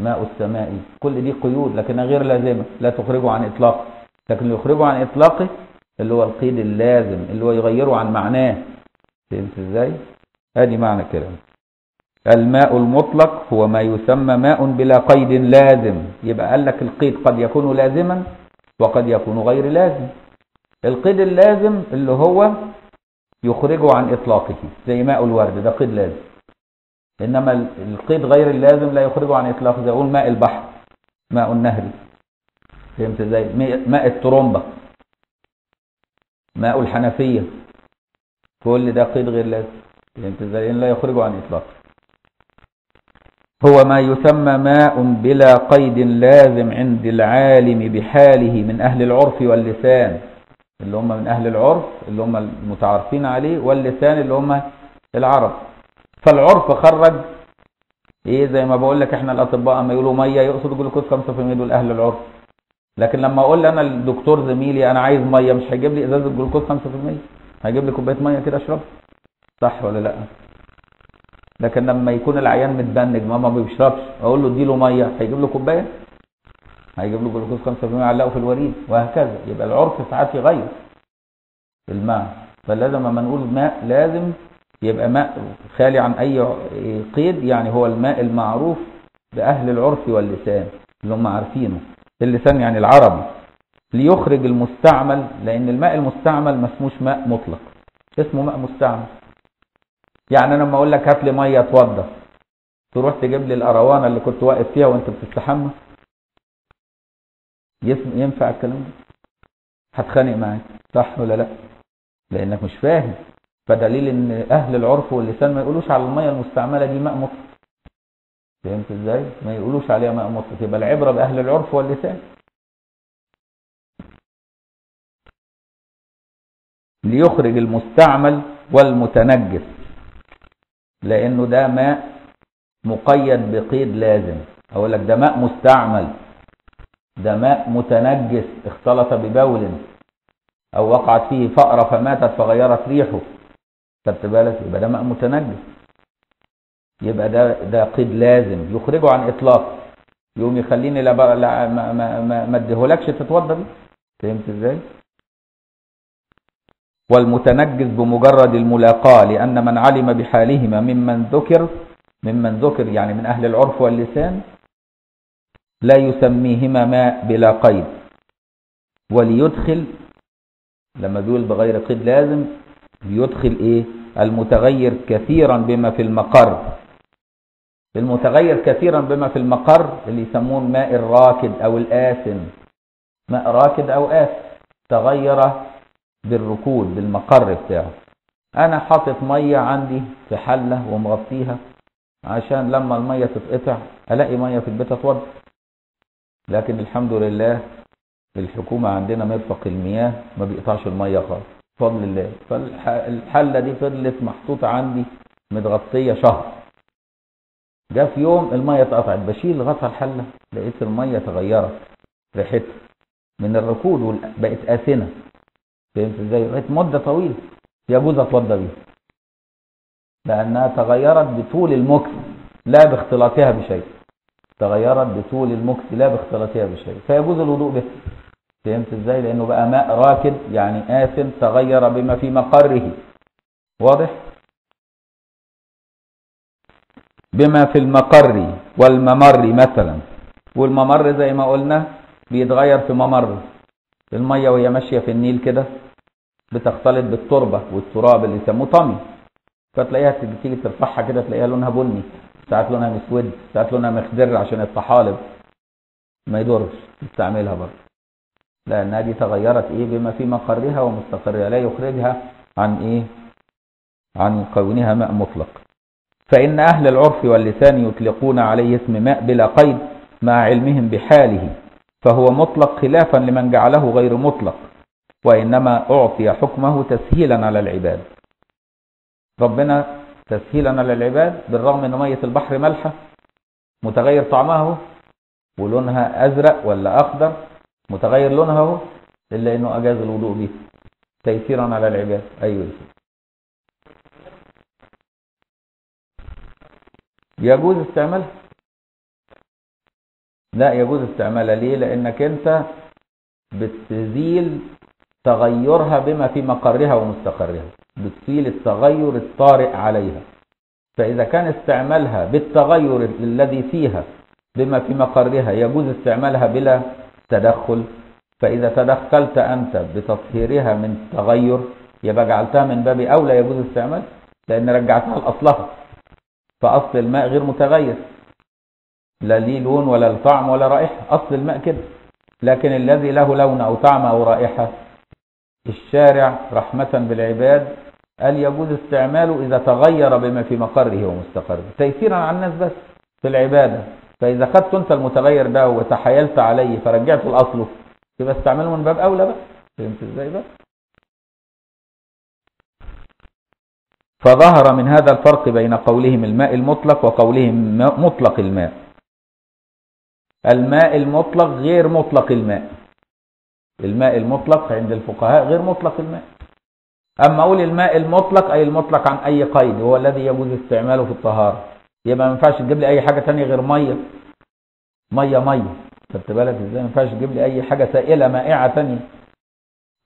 ماء السماء كل دي قيود لكنها غير لازمة لا تخرجه عن إطلاقه. لكن اللي يخرجه عن إطلاقه اللي هو القيد اللازم اللي هو يغيره عن معناه. فهمت إزاي؟ ادي معنى الكلام. الماء المطلق هو ما يسمى ماء بلا قيد لازم. يبقى قال لك القيد قد يكون لازما وقد يكون غير لازم. القيد اللازم اللي هو يخرجه عن إطلاقه زي ماء الورد ده قيد لازم. إنما القيد غير اللازم لا يخرجه عن إطلاقه زي أقول ماء البحر ماء النهر. فهمت إزاي؟ ماء الترومبة ماء الحنفية كل ده قيد غير لازم. فهمت إزاي؟ لا يخرجه عن إطلاقه. هو ما يسمى ماء بلا قيد لازم عند العالم بحاله من أهل العرف واللسان. اللي هم من أهل العرف اللي هم المتعارفين عليه واللسان اللي هم العرب. فالعرف خرج إيه زي ما بقول لك إحنا الأطباء أما يقولوا مية يقصدوا جلوكوز 5% دول أهل العرف. لكن لما أقول أنا الدكتور زميلي أنا عايز مية مش هيجيب لي إزازة جلوكوز 5% هيجيب لي كوباية مية كده أشربها؟ صح ولا لأ؟ لكن لما يكون العيان متبنج ما ما بيشربش أقول له اديله مية هيجيب له كوباية؟ هيجيب له جلوكوز 5% يعلقه في الوريد وهكذا. يبقى العرف ساعات يغير. الماء فلازم لما نقول ماء لازم يبقى ماء خالي عن أي قيد يعني هو الماء المعروف بأهل العرف واللسان اللي هم عارفينه. اللسان يعني العربي. ليخرج المستعمل لأن الماء المستعمل ما اسموش ماء مطلق. اسمه ماء مستعمل. يعني أنا لما أقول لك هات لي مية اتوضى تروح تجيب لي القروانه اللي كنت واقف فيها وأنت بتستحمى. ينفع الكلام ده؟ هتخانق معاك صح ولا لأ؟ لأنك مش فاهم. فدليل إن أهل العرف واللسان ما يقولوش على المية المستعملة دي ماء مطلق فهمت إزاي؟ ما يقولوش عليها ماء مطلق يبقى العبرة بأهل العرف واللسان. ليخرج المستعمل والمتنجس. لأنه ده ماء مقيد بقيد لازم. أقول لك ده ماء مستعمل. ده ماء متنجس اختلط ببول أو وقعت فيه فأرة فماتت فغيرت ريحه. خدت بالك؟ يبقى ده ماء متنجس. يبقى ده ده قيد لازم. يخرجه عن إطلاق. يقوم يخليني لا, ما اديهولكش تتوضى بيه. فهمت إزاي؟ والمتنجس بمجرد الملاقاة لأن من علم بحالهما ممن ذكر ممن ذكر يعني من أهل العرف واللسان لا يسميهما ماء بلا قيد. وليدخل لما بيقول بغير قيد لازم بيدخل إيه؟ المتغير كثيرا بما في المقر. المتغير كثيرا بما في المقر اللي يسموه الماء الراكد أو الآسن ماء راكد أو آسن تغير بالركود بالمقر بتاعه. أنا حاطط مية عندي في حلة ومغطيها عشان لما المية تتقطع ألاقي مية في البيت أتوضى. لكن الحمد لله الحكومة عندنا مرفق المياه ما بيقطعش المية خالص. بفضل الله. فالحلة دي فضلت محطوطة عندي متغطية شهر. جاء في يوم المية اتقطعت. بشيل غطا الحلة لقيت المية تغيرت ريحتها من الركود بقت آسنة فهمت إزاي؟ بقت مدة طويلة. يجوز أتوضى بيها. لأنها تغيرت بطول المكس لا باختلاطها بشيء. تغيرت بطول المكس لا باختلاطها بشيء. فيجوز الوضوء به فهمت إزاي؟ لأنه بقى ماء راكد يعني آسن تغير بما في مقره. واضح؟ بما في المقر والممر مثلا. والممر زي ما قلنا بيتغير في ممر. الميه وهي ماشية في النيل كده بتختلط بالتربة والتراب اللي يسموه طمي فتلاقيها تيجي ترفعها كده تلاقيها لونها بني ساعات لونها مسود ساعات لونها مخضر عشان الطحالب ما يضرش تستعملها برضه. لأنها دي تغيرت إيه؟ بما في مقرها ومستقرها لا يخرجها عن إيه؟ عن كونها ماء مطلق. فإن أهل العرف واللسان يطلقون عليه اسم ماء بلا قيد مع علمهم بحاله. فهو مطلق خلافا لمن جعله غير مطلق وإنما أعطي حكمه تسهيلا على العباد. ربنا تسهيلا على العباد بالرغم أن مية البحر ملحة متغير طعمها ولونها أزرق ولا أخضر متغير لونها إلا أنه أجاز الوضوء به تيسيرا على العباد. أيوة. يجوز استعمالها لا يجوز استعمالها ليه؟ لأنك أنت بتزيل تغيرها بما في مقرها ومستقرها بتزيل التغير الطارئ عليها. فإذا كان استعمالها بالتغير الذي فيها بما في مقرها يجوز استعمالها بلا تدخل. فإذا تدخلت أنت بتطهيرها من تغير يبقى جعلتها من باب أولى يجوز استعمالها لأن رجعتها لأصلها. فأصل الماء غير متغير. لا ليه لون ولا طعم ولا رائحة. أصل الماء كده. لكن الذي له لون أو طعم أو رائحة الشارع رحمة بالعباد قال يجوز استعماله إذا تغير بما في مقره ومستقره. تيسيرا على الناس بس في العبادة. فإذا خدت أنت المتغير ده وتحايلت عليه فرجعته لأصله يبقى استعمله من باب أولى بقى فهمت إزاي بقى فظهر من هذا الفرق بين قولهم الماء المطلق وقولهم مطلق الماء. الماء المطلق غير مطلق الماء. الماء المطلق عند الفقهاء غير مطلق الماء. أما أقول الماء المطلق أي المطلق عن أي قيد هو الذي يجوز استعماله في الطهارة. يبقى ما ينفعش تجيب لي أي حاجة تانية غير مية. مية مية. خدت بالك إزاي؟ ما ينفعش تجيب لي أي حاجة سائلة مائعة تانية.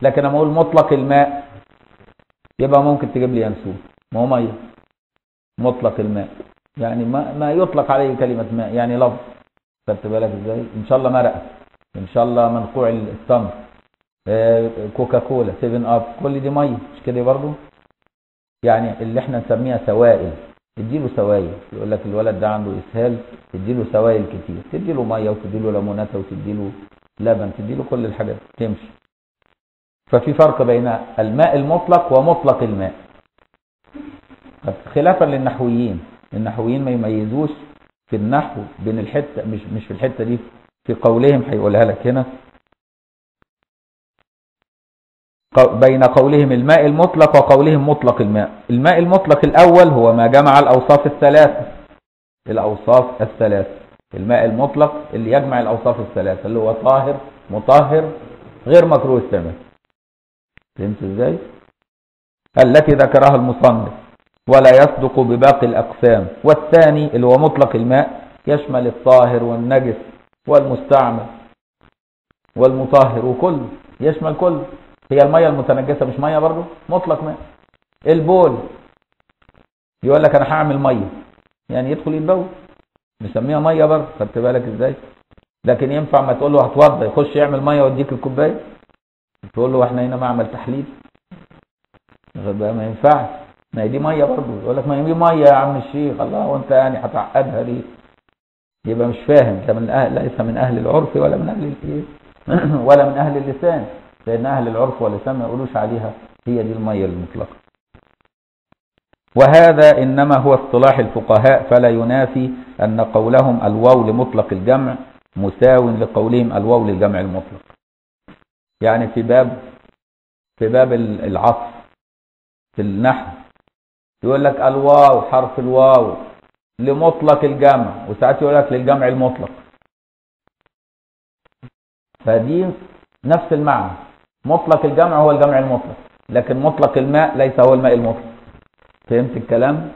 لكن أما أقول مطلق الماء يبقى ممكن تجيب لي ينسون. ما هو مية. مطلق الماء. يعني ما, ما يطلق عليه كلمة ماء يعني لفظ. خدت بالك إزاي؟ إن شاء الله مرقة. إن شاء الله منقوع التمر. آه، كوكا كولا سيفن أب كل دي مية. مش كده برضو؟ يعني اللي إحنا نسميها سوائل. تديله سوائل. يقول لك الولد ده عنده إسهال تديله سوائل كتير. تديله مية وتديله ليمونات وتديله لبن تديله كل الحاجات. تمشي. ففي فرق بين الماء المطلق ومطلق الماء. خلافا للنحويين. النحويين ما يميزوش في النحو بين الحتة مش مش في الحتة دي في قولهم هيقولها لك هنا. بين قولهم الماء المطلق وقولهم مطلق الماء. الماء المطلق الأول هو ما جمع الأوصاف الثلاثة. الأوصاف الثلاثة. الماء المطلق اللي يجمع الأوصاف الثلاثة اللي هو طاهر مطهر غير مكروه استعمال فهمت إزاي؟ التي ذكرها المصنف. ولا يصدق بباقي الأقسام. والثاني اللي هو مطلق الماء يشمل الطاهر والنجس والمستعمل والمطهر وكل يشمل كل. هي المية المتنجسة مش مية برضه مطلق ماء. البول يقول لك أنا هعمل مية. يعني يدخل يتبول. نسميها مية برضه خدت بالك إزاي؟ لكن ينفع ما تقول له هتوضى يخش يعمل مية ويديك الكوباية؟ تقول له إحنا هنا معمل تحليل. ما ينفعش. ما هي دي مية برضه يقول لك ما هي دي مية يا عم الشيخ. الله وانت يعني هتعقدها ليه؟ يبقى مش فاهم. ده من أهل ليس من أهل العرف ولا من أهل الايه ولا من أهل اللسان. لأن أهل العرف واللسان ما يقولوش عليها. هي دي المية المطلقة. وهذا إنما هو اصطلاح الفقهاء فلا ينافي أن قولهم الواو لمطلق الجمع مساو لقولهم الواو للجمع المطلق. يعني في باب في باب العطف في النحو يقول لك الواو حرف الواو لمطلق الجمع وساعات يقول لك للجمع المطلق. فدي نفس المعنى. مطلق الجمع هو الجمع المطلق لكن مطلق الماء ليس هو الماء المطلق. فهمت الكلام؟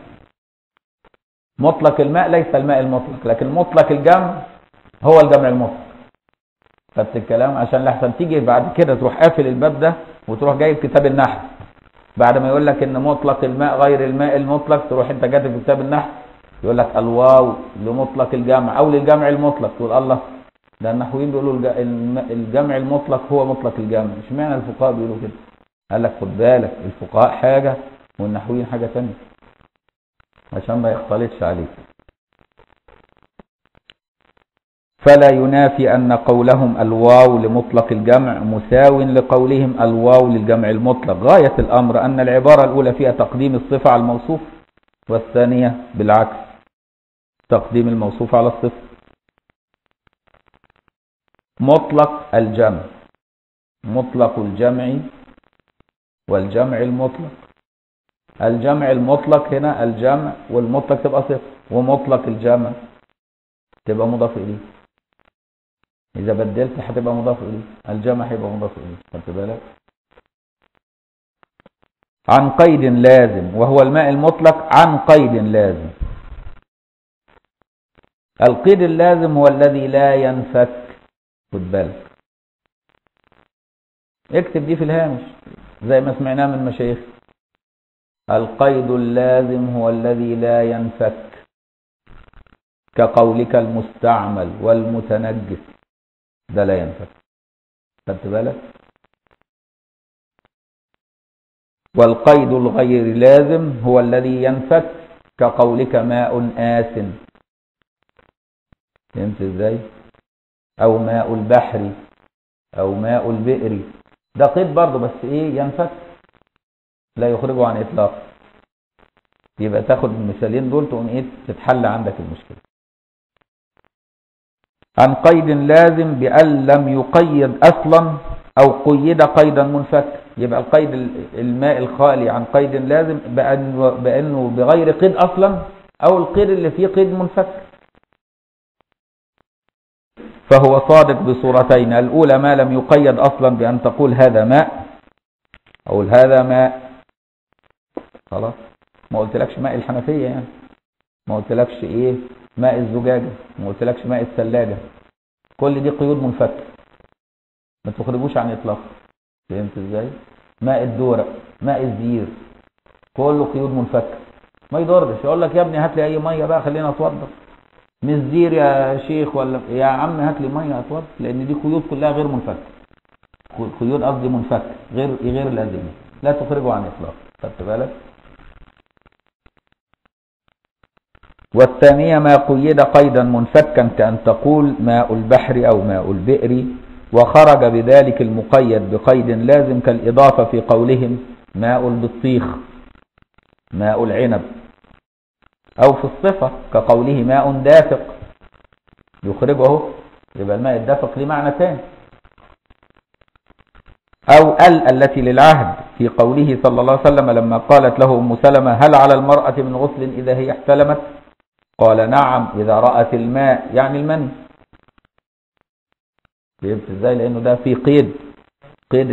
مطلق الماء ليس الماء المطلق لكن مطلق الجمع هو الجمع المطلق. خدت الكلام؟ عشان لحسن تيجي بعد كده تروح قافل الباب ده وتروح جايب كتاب النحو. بعد ما يقول لك إن مطلق الماء غير الماء المطلق تروح أنت كاتب في كتاب النحو يقول لك الواو لمطلق الجمع أو للجمع المطلق تقول الله. ده النحويين بيقولوا الجمع المطلق هو مطلق الجمع. اشمعنى الفقهاء بيقولوا كده. قال لك خد بالك الفقهاء حاجة والنحويين حاجة ثانية عشان ما يختلطش عليك. فلا ينافي أن قولهم الواو لمطلق الجمع مساو لقولهم الواو للجمع المطلق. غاية الأمر أن العبارة الأولى فيها تقديم الصفة على الموصوف والثانية بالعكس تقديم الموصوف على الصفة. مطلق الجمع مطلق الجمع والجمع المطلق. الجمع المطلق هنا الجمع والمطلق تبقى صفة ومطلق الجمع تبقى مضاف إليه. إذا بدلت هتبقى مضاف إليه. الجمع هيبقى مضاف إليه. خدت بالك؟ عن قيد لازم وهو الماء المطلق عن قيد لازم. القيد اللازم هو الذي لا ينفك. خد بالك. اكتب دي في الهامش زي ما سمعناه من مشايخ. القيد اللازم هو الذي لا ينفك. كقولك المستعمل والمتنجس. ده لا ينفك. خدت بالك؟ والقيد الغير لازم هو الذي ينفك كقولك ماء آس. فهمت إزاي؟ أو ماء البحر أو ماء البئر. ده قيد برضه بس إيه؟ ينفك. لا يخرجه عن إطلاق. يبقى تاخد المثالين دول تقوم إيه؟ تتحل عندك المشكلة. عن قيد لازم بأن لم يقيد أصلا أو قيد قيدا منفك. يبقى القيد الماء الخالي عن قيد لازم بأنه, بأنه بغير قيد أصلا أو القيد اللي فيه قيد منفك. فهو صادق بصورتين. الأولى ما لم يقيد أصلا بأن تقول هذا ماء. أقول هذا ماء. خلاص. ما قلتلكش ماء الحنفية يعني. ما قلتلكش إيه؟ ماء الزجاجة ما قلتلكش ماء الثلاجة. كل دي قيود منفكة ما تخرجوش عن إطلاق. فهمت إزاي؟ ماء الدورق ماء الزير كله قيود منفكة ما يضرش. يقول لك يا ابني هات لي أي مية بقى خلينا أتوضى مش زير يا شيخ ولا يا عم هات لي مية اتوضى لأن دي قيود كلها غير منفكه قيود قصدي منفكه غير غير لازمه لا تخرجه عن إطلاق. خدت بالك؟ والثانية ما قيد قيدا منفكا كأن تقول ماء البحر أو ماء البئر وخرج بذلك المقيد بقيد لازم كالإضافة في قولهم ماء البطيخ ماء العنب. أو في الصفة كقوله ماء دافق يخرجه يبقى الماء الدافق ليه معنى ثاني أو ال التي للعهد في قوله صلى الله عليه وسلم لما قالت له أم سلمة هل على المرأة من غسل إذا هي احتلمت؟ قال نعم إذا رأت الماء يعني المني. فهمت إزاي؟ لأنه ده في قيد. قيد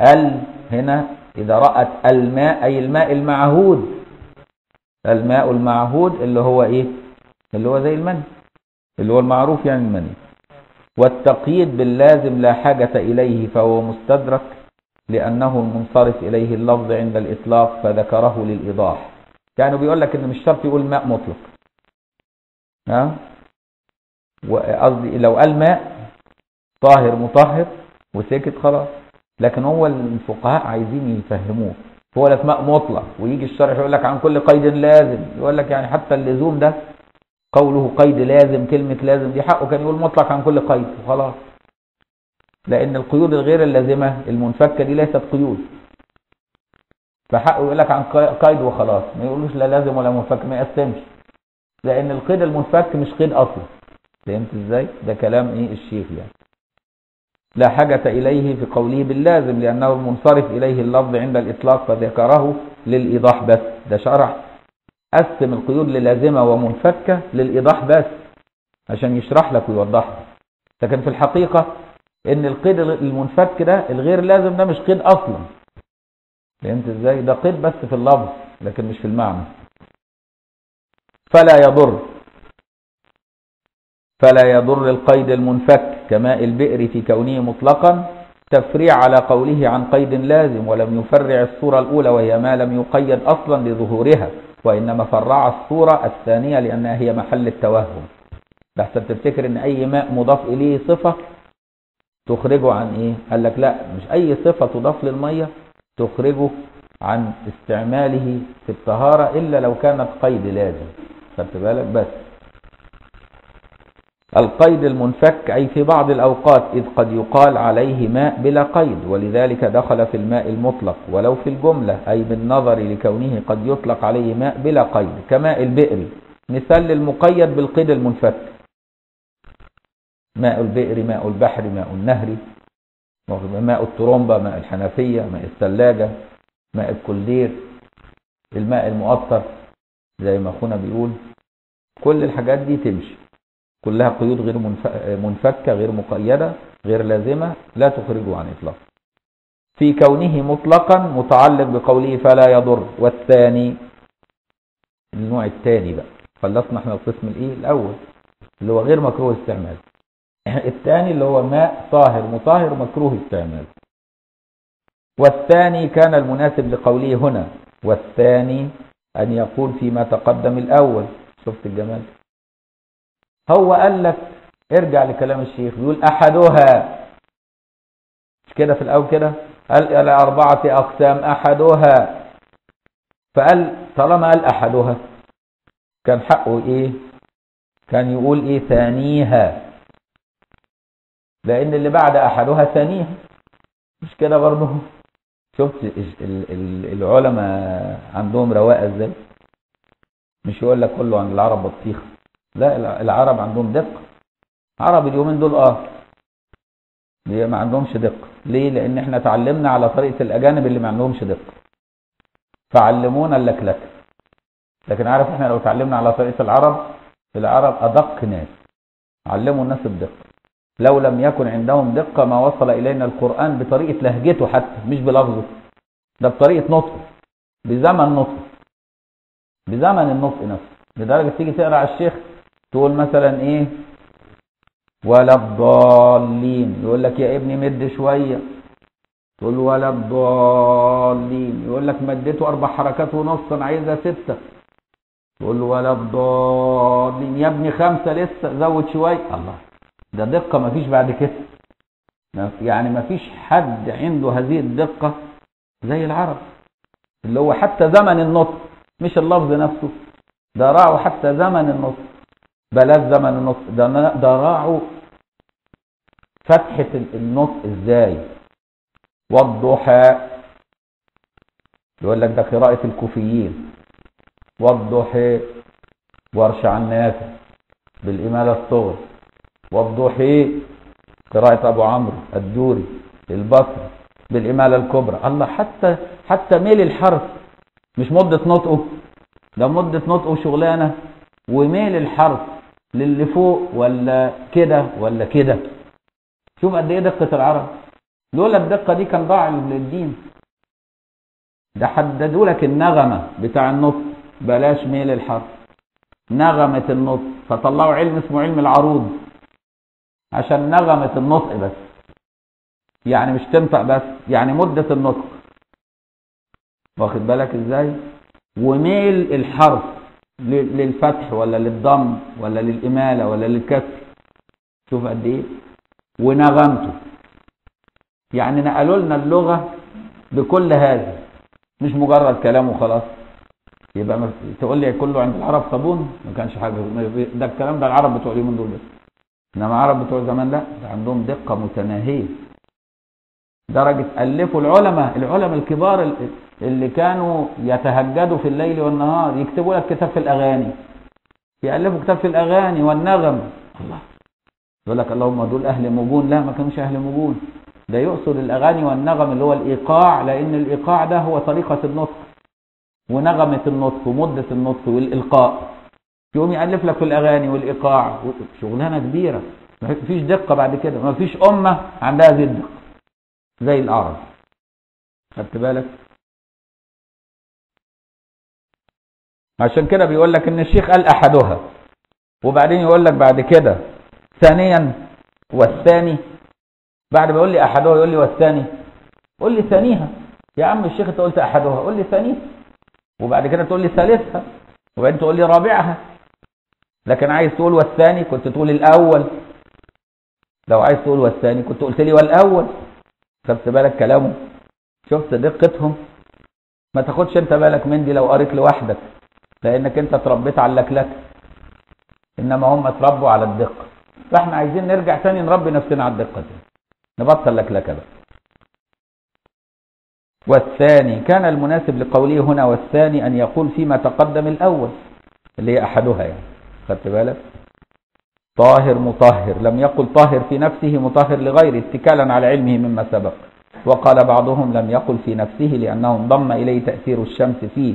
ال هنا إذا رأت الماء أي الماء المعهود. الماء المعهود اللي هو إيه؟ اللي هو زي المني. اللي هو المعروف يعني المني. والتقييد باللازم لا حاجة إليه فهو مستدرك لأنه المنصرف إليه اللفظ عند الإطلاق فذكره للإيضاح. يعني بيقول لك إن مش شرط يقول ماء مطلق. ها؟ وقصدي لو قال ماء طاهر مطهر وسكت خلاص. لكن هو الفقهاء عايزين يفهموه. هو لك ماء مطلق ويجي الشرح يقول لك عن كل قيد لازم. يقول لك يعني حتى اللزوم ده قوله قيد لازم كلمة لازم دي حقه كان يقول مطلق عن كل قيد وخلاص. لأن القيود الغير اللازمة المنفكة دي ليست قيود. فحقه يقول لك عن قيد وخلاص. ما يقولوش لا لازم ولا منفك ما يقسمش. لأن القيد المنفك مش قيد أصلا فهمت إزاي؟ ده كلام إيه؟ الشيخ يعني. لا حاجة إليه في قوله باللازم لأنه المنصرف إليه اللفظ عند الإطلاق فذكره للإيضاح بس. ده شرح. قسم القيود للازمة ومنفكة للإيضاح بس عشان يشرح لك ويوضح لك. لكن في الحقيقة إن القيد المنفك ده الغير لازم ده مش قيد أصلا. فهمت إزاي؟ ده قيد بس في اللفظ لكن مش في المعنى. فلا يضر. فلا يضر القيد المنفك كماء البئر في كونه مطلقا. تفريع على قوله عن قيد لازم ولم يفرع الصورة الأولى وهي ما لم يقيد أصلا لظهورها وإنما فرع الصورة الثانية لأنها هي محل التوهم. بحسب تفتكر إن أي ماء مضاف إليه صفة تخرجه عن إيه؟ قال لك لا مش أي صفة تضاف للمية تخرجه عن استعماله في الطهارة إلا لو كانت قيد لازم. خدت بالك؟ بس. القيد المنفك أي في بعض الأوقات إذ قد يقال عليه ماء بلا قيد ولذلك دخل في الماء المطلق ولو في الجملة أي بالنظر لكونه قد يطلق عليه ماء بلا قيد كماء البئر. مثال للمقيد بالقيد المنفك. ماء البئر ماء البحر ماء النهر ماء الترمبة ماء الحنفية ماء الثلاجة ماء الكلدير الماء المؤطر زي ما أخونا بيقول كل الحاجات دي تمشي. كلها قيود غير منفكة غير مقيدة غير لازمة لا تخرجه عن إطلاق. في كونه مطلقا متعلق بقوله فلا يضر. والثاني النوع الثاني بقى. خلصنا إحنا القسم الإيه؟ الأول اللي هو غير مكروه استعمال. الثاني اللي هو ماء طاهر مطهر مكروه استعمال. والثاني كان المناسب لقوله هنا. والثاني أن يقول فيما تقدم الأول. شفت الجمال؟ هو قال لك ارجع لكلام الشيخ بيقول أحدها. مش كده في الأول كده؟ قال إلى أربعة أقسام أحدها. فقال طالما قال أحدها كان حقه إيه؟ كان يقول إيه؟ ثانيها. لأن اللي بعد أحدها ثانيها. مش كده برضه؟ شفت العلماء عندهم رواقة إزاي؟ مش يقول لك كله عن العرب بطيخ. لا العرب عندهم دقة. عرب اليومين دول آه. ما عندهمش دقة. ليه؟ لأن إحنا اتعلمنا على طريقة الأجانب اللي ما عندهمش دقة. فعلمونا اللكلكة. لكن عارف إحنا لو اتعلمنا على طريقة العرب العرب أدق ناس. علموا الناس الدقة. لو لم يكن عندهم دقة ما وصل إلينا القرآن بطريقة لهجته حتى مش بلفظه. ده بطريقة نطقه. بزمن نطقه. بزمن النطق نفسه. لدرجة تيجي تقرأ على الشيخ تقول مثلا إيه؟ ولا الضالين. يقول لك يا ابني مد شوية. تقول ولا الضالين. يقول لك مديته أربع حركات ونص أنا عايزها ستة. تقول ولا الضالين. يا ابني خمسة لسه زود شوية. الله. ده دقة مفيش بعد كده. يعني مفيش حد عنده هذه الدقة زي العرب اللي هو حتى زمن النطق مش اللفظ نفسه. ده راعوا حتى زمن النطق. بلاش زمن النطق. ده ده راعوا فتحة النطق إزاي؟ والضحى. يقول لك ده قراءة الكوفيين. والضحى ورش عن نافع بالإمالة الصغرى. والضحى قراءة أبو عمرو الدوري البصري بالإمالة الكبرى. الله حتى حتى ميل الحرف مش مدة نطقه ده مدة نطقه شغلانة وميل الحرف للي فوق ولا كده ولا كده. شوف قد إيه دقة العرب. لولا الدقة دي كان ضاع الدين ده حددوا لك النغمة بتاع النطق. بلاش ميل الحرف. نغمة النطق. فطلعوا علم اسمه علم العروض. عشان نغمة النطق بس. يعني مش تنطق بس يعني مدة النطق. واخد بالك إزاي؟ وميل الحرف للفتح ولا للضم ولا للإمالة ولا للكسر. شوف قد إيه؟ ونغمته. يعني نقلوا لنا اللغة بكل هذا. مش مجرد كلام وخلاص. يبقى تقول لي كله عند العرب صابون؟ ما كانش حاجة ده الكلام ده العرب بتوع اليومين دول بس. إنما العرب بتوع زمان لا ده عندهم دقة متناهية. درجة ألفوا العلماء العلماء الكبار اللي كانوا يتهجدوا في الليل والنهار يكتبوا لك كتاب في الأغاني. يألفوا كتاب في الأغاني والنغم. الله. يقول لك اللهم دول أهل مجون. لا ما كانوش أهل مجون. ده يقصد الأغاني والنغم اللي هو الإيقاع لأن الإيقاع ده هو طريقة النطق ونغمة النطق ومدة النطق والإلقاء. يقوم يألف لك في الأغاني والإيقاع. شغلانه كبيرة. ما فيش دقة بعد كده. ما فيش أمة عندها هذه الدقة. زي العرب خدت بالك؟ عشان كده بيقول لك إن الشيخ قال أحدها. وبعدين يقول لك بعد كده. ثانيا والثاني. بعد ما يقول لي أحدها يقول لي والثاني. قول لي ثانيها. يا عم الشيخ أنت قلت أحدها. قول لي ثانيها. وبعد كده تقول لي ثالثها. وبعدين تقول لي رابعها. لكن عايز تقول والثاني كنت تقول الأول. لو عايز تقول والثاني كنت قلت لي والأول. خدت بالك كلامه؟ شفت دقتهم؟ ما تاخدش انت بالك من دي لو قريت لوحدك لأنك انت اتربيت على اللكلكة. إنما هم اتربوا على الدقة. فإحنا عايزين نرجع تاني نربي نفسنا على الدقة دي. نبطل لكلكه بقى. والثاني كان المناسب لقوله هنا والثاني أن يقول فيما تقدم الأول اللي هي أحدها يعني. خدت بالك؟ طاهر مطهر لم يقل طاهر في نفسه مطهر لغيره اتكالا على علمه مما سبق. وقال بعضهم لم يقل في نفسه لأنه انضم إليه تأثير الشمس فيه.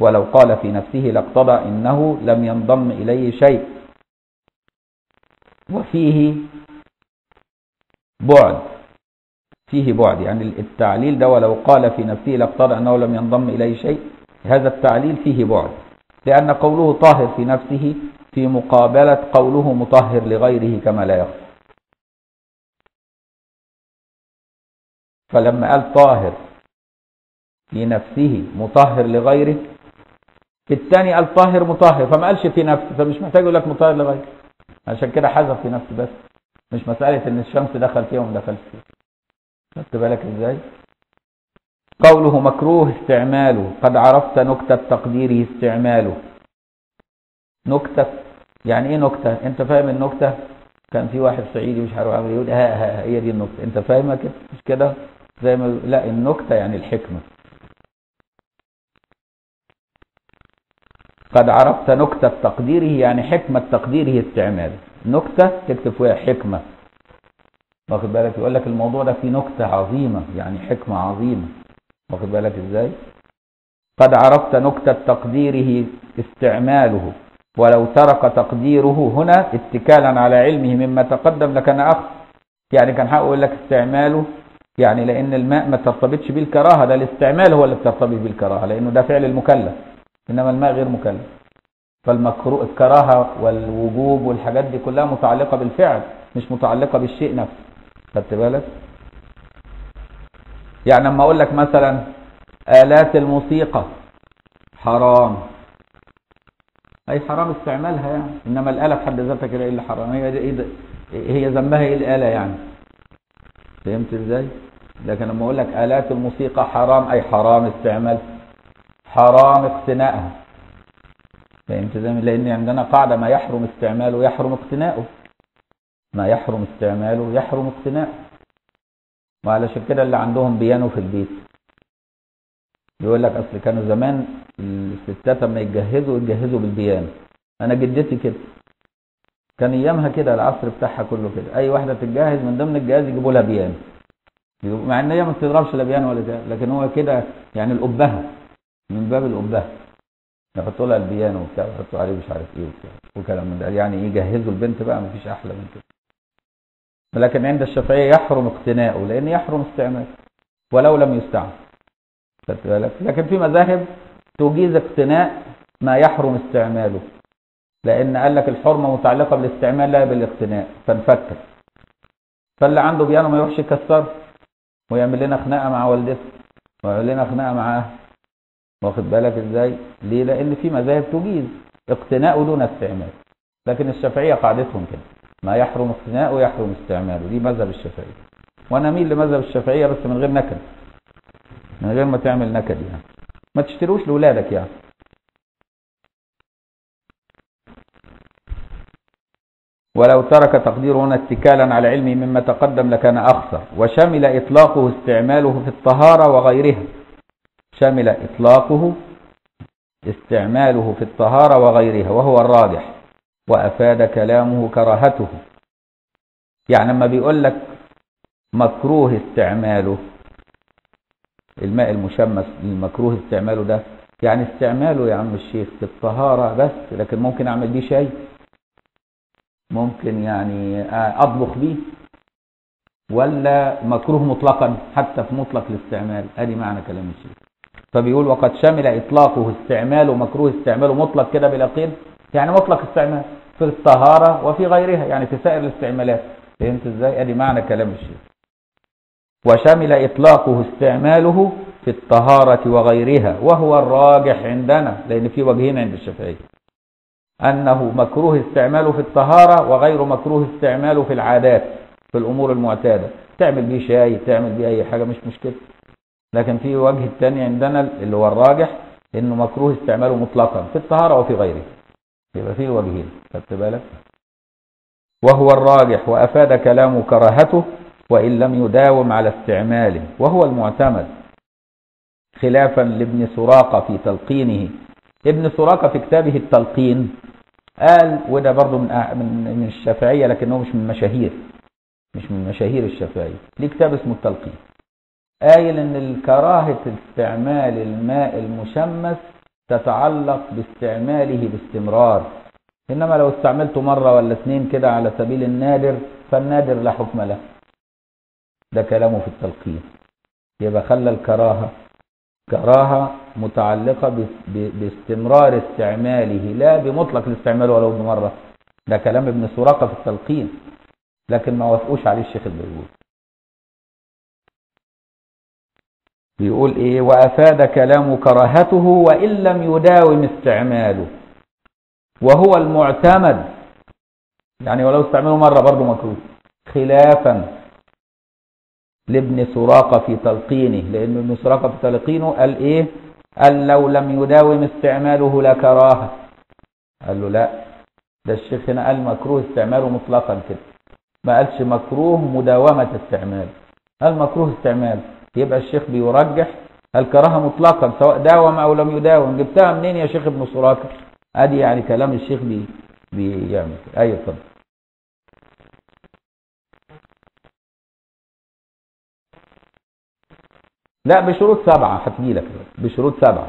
ولو قال في نفسه لاقتضى إنه لم ينضم إليه شيء. وفيه بعد فيه بعد يعني التعليل ده ولو قال في نفسه لاقتضى أنه لم ينضم إليه شيء هذا التعليل فيه بعد. لأن قوله طاهر في نفسه في مقابلة قوله مطهر لغيره كما لا يخفى. فلما قال طاهر في نفسه مطهر لغيره الثاني قال طاهر مطهر فما قالش في نفسه فمش محتاج يقول لك مطهر لغيره. عشان كده حذف في نفسه بس مش مسألة إن الشمس دخل فيها وما دخلش فيها. خدت بالك إزاي؟ قوله مكروه استعماله قد عرفت نكتة تقديره استعماله. نكتة يعني إيه نكتة؟ انت فاهم النكتة؟ كان في واحد صعيدي مش عارف عامل يقول ها ها هي دي النكتة. انت فاهمها كده مش كده؟ زي ما لا النكتة يعني الحكمة. قد عرفت نكتة تقديره يعني حكمة تقديره استعماله نكتة تكتب فيها حكمة. واخد بالك؟ يقول لك الموضوع ده فيه نكتة عظيمة يعني حكمة عظيمة. واخد بالك إزاي؟ قد عرفت نكتة تقديره استعماله. ولو ترك تقديره هنا اتكالا على علمه مما تقدم لكان أخذ يعني كان حقه يقول لك استعماله يعني لأن الماء ما ترتبطش بالكراهة ده الاستعمال هو اللي بترتبط بالكراهة لأنه ده فعل المكلف إنما الماء غير مكلف. فالمكروه الكراهة والوجوب والحاجات دي كلها متعلقة بالفعل مش متعلقة بالشيء نفسه. خدت بالك؟ يعني لما أقول لك مثلا آلات الموسيقى حرام. أي حرام استعمالها يعني. إنما الآلة في حد ذاتها كده إيه اللي حرام. هي إيه ده هي ذنبها إيه الآلة يعني؟ فهمت إزاي؟ لكن لما أقول لك آلات الموسيقى حرام أي حرام استعمال حرام اقتنائها فهمت إزاي؟ لأن عندنا قاعدة ما يحرم استعماله يحرم اقتناؤه. ما يحرم استعماله يحرم اقتناؤه. وعلشان كده اللي عندهم بيانو في البيت. يقول لك أصل كانوا زمان الستات لما يتجهزوا يتجهزوا بالبيانو أنا جدتي كده. كان أيامها كده العصر بتاعها كله كده. أي واحدة تتجهز من ضمن الجهاز يجيبوا لها بيانو مع إن هي ما بتضربش لا بيانو ولا ده لكن هو كده يعني الأبهة. من باب الأبهة. يحطوا لها البيانو وبتاع ويحطوا عليه مش عارف إيه وبتاع وكلام من ده. يعني يجهزوا البنت بقى مفيش أحلى من كده. لكن عند الشافعية يحرم اقتناؤه لأن يحرم استعماله. ولو لم يستعمل. خدت بالك؟ لكن في مذاهب تجيز اقتناء ما يحرم استعماله. لأن قال لك الحرمة متعلقة بالاستعمال لا بالاقتناء. فنفكر. فاللي عنده بيانو ما يروحش يكسره ويعمل لنا خناقة مع والدته ويعمل لنا خناقة مع أهله. واخد بالك إزاي؟ ليه؟ لأن في مذاهب تجيز اقتناء دون استعمال. لكن الشافعية قاعدتهم كده. ما يحرم اقتناءه يحرم استعماله. دي مذهب الشافعية. وأنا أميل لمذهب الشافعية بس من غير نكد. من غير ما تعمل نكد يعني. ما تشتروش لاولادك يعني. ولو ترك تقديره هنا اتكالا على علمه مما تقدم لكان اخسر وشمل إطلاقه استعماله في الطهارة وغيرها. شمل إطلاقه استعماله في الطهارة وغيرها وهو الراجح. وأفاد كلامه كراهته. يعني لما بيقول لك مكروه استعماله الماء المشمس المكروه استعماله ده. يعني استعماله يا عم الشيخ في الطهارة بس لكن ممكن أعمل بيه شيء ممكن يعني أطبخ بيه؟ ولا مكروه مطلقا حتى في مطلق الاستعمال؟ أدي معنى كلام الشيخ. فبيقول وقد شمل إطلاقه استعماله مكروه استعماله مطلق كده بلا قيد؟ يعني مطلق استعمال في الطهارة وفي غيرها يعني في سائر الاستعمالات. فهمت إزاي؟ أدي معنى كلام الشيخ. وشمل إطلاقه استعماله في الطهارة وغيرها وهو الراجح عندنا لأن في وجهين عند الشافعية أنه مكروه استعماله في الطهارة وغير مكروه استعماله في العادات في الأمور المعتادة. تعمل بيه شاي تعمل بيه أي حاجة مش مشكلة. لكن في وجه الثاني عندنا اللي هو الراجح إنه مكروه استعماله مطلقا في الطهارة وفي غيره. يبقى فيه الوجهين خدت بالك؟ وهو الراجح وأفاد كلامه كراهته وإن لم يداوم على استعماله وهو المعتمد. خلافا لابن سراقة في تلقينه. ابن سراقة في كتابه التلقين قال وده برضه من من من الشافعية لكنه مش من مشاهير مش من مشاهير الشافعية ليه كتاب اسمه التلقين. قايل إن الكراهة استعمال الماء المشمس تتعلق باستعماله باستمرار. إنما لو استعملته مرة ولا اثنين كده على سبيل النادر فالنادر لا حكم له. ده كلامه في التلقين. يبقى خلى الكراهة كراهة متعلقة باستمرار استعماله لا بمطلق الاستعمال ولو بمرة. ده كلام ابن سراقة في التلقين لكن ما وافقوش عليه الشيخ البيجوري بيقول إيه؟ وأفاد كلام كراهته وإن لم يداوم استعماله. وهو المعتمد يعني ولو استعمله مرة برضه مكروه خلافا لابن سراقة في تلقينه لأن ابن سراقة في تلقينه قال إيه؟ قال لو لم يداوم استعماله لكراهه قال له لا ده الشيخ هنا قال مكروه استعماله مطلقا كده. ما قالش مكروه مداومة استعمال. قال مكروه استعمال. يبقى الشيخ بيرجح الكراهة مطلقا سواء داوم أو لم يداوم. جبتها منين يا شيخ ابن سراقة؟ أدي يعني كلام الشيخ بي بيعمل أيوه اتفضل. لا بشروط سبعة هتجيلك بشروط سبعة.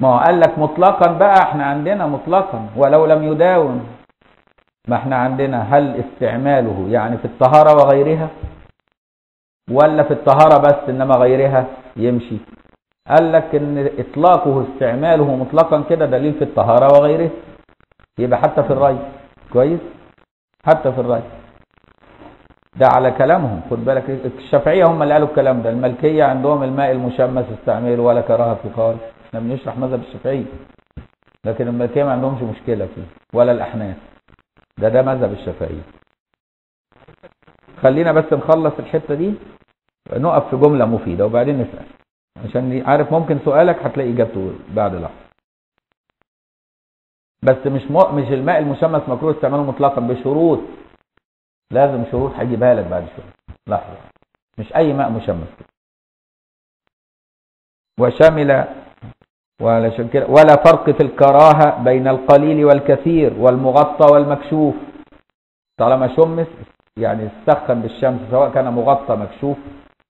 ما هو قال لك مطلقا بقى إحنا عندنا مطلقا ولو لم يداوم. ما إحنا عندنا هل استعماله يعني في الطهارة وغيرها؟ ولا في الطهارة بس إنما غيرها؟ يمشي. قال لك إن إطلاقه استعماله مطلقا كده دليل في الطهارة وغيرها يبقى حتى في الري كويس؟ حتى في الري ده على كلامهم. خد بالك الشافعية هم اللي قالوا الكلام ده. الملكية عندهم الماء المشمس استعمله ولا كراهة في قال إحنا بنشرح مذهب الشافعيه لكن الملكية ما عندهمش مشكلة فيه ولا الأحناف. ده ده مذهب الشافعيه خلينا بس نخلص الحتة دي. نقف في جملة مفيدة وبعدين نسأل. عشان عارف ممكن سؤالك هتلاقي إجابته بعد لحظة. بس مش. مش الماء المشمس مكروه استعماله مطلقا بشروط. لازم شروط هجيبها لك بعد شوية لحظة. مش أي ماء مشمس. وشمل ولا كده. ولا فرق في الكراهة بين القليل والكثير والمغطى والمكشوف. طالما شمس يعني استخن بالشمس سواء كان مغطى مكشوف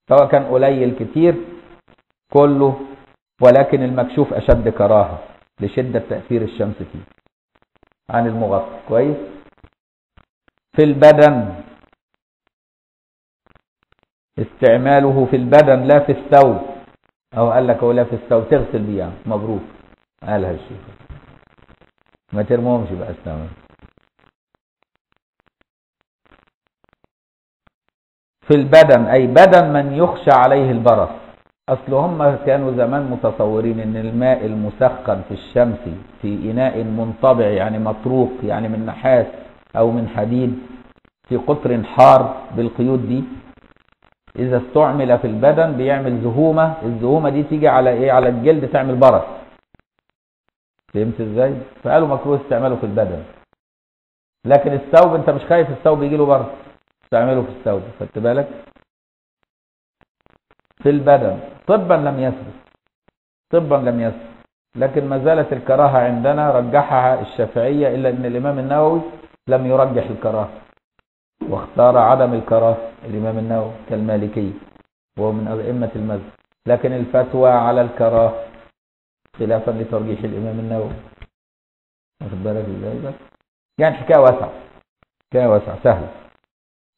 سواء كان قليل كتير كله ولكن المكشوف أشد كراهة لشدة تأثير الشمس فيه. عن المغطى. كويس؟ في البدن. استعماله في البدن لا في الثوب. أو قال لك هو لا في الثوب تغسل بيه يعني مبروك. قالها الشيخ ما ترموهمش بقى استعمال في البدن أي بدن من يخشى عليه البرص. أصل هم كانوا زمان متصورين إن الماء المسخن في الشمس في إناء منطبع يعني مطروق يعني من نحاس أو من حديد في قطر حار بالقيود دي. إذا استعمل في البدن بيعمل زهومة الزهومة دي تيجي على إيه؟ على الجلد تعمل برص فهمت إزاي؟ فقالوا مكروه استعماله في البدن. لكن الثوب أنت مش خايف الثوب يجي له برص استعمله في الثوب. خدت بالك؟ في البدن. طبا لم يثبت. طبا لم يثبت. لكن ما زالت الكراهة عندنا رجحها الشافعية إلا أن الإمام النووي لم يرجح الكراهة. واختار عدم الكراهة. الإمام النووي كالمالكي وهو من أئمة المذهب. لكن الفتوى على الكراهة خلافا لترجيح الإمام النووي. واخد بالك إزاي يعني حكاية واسعة. حكاية واسعة سهلة.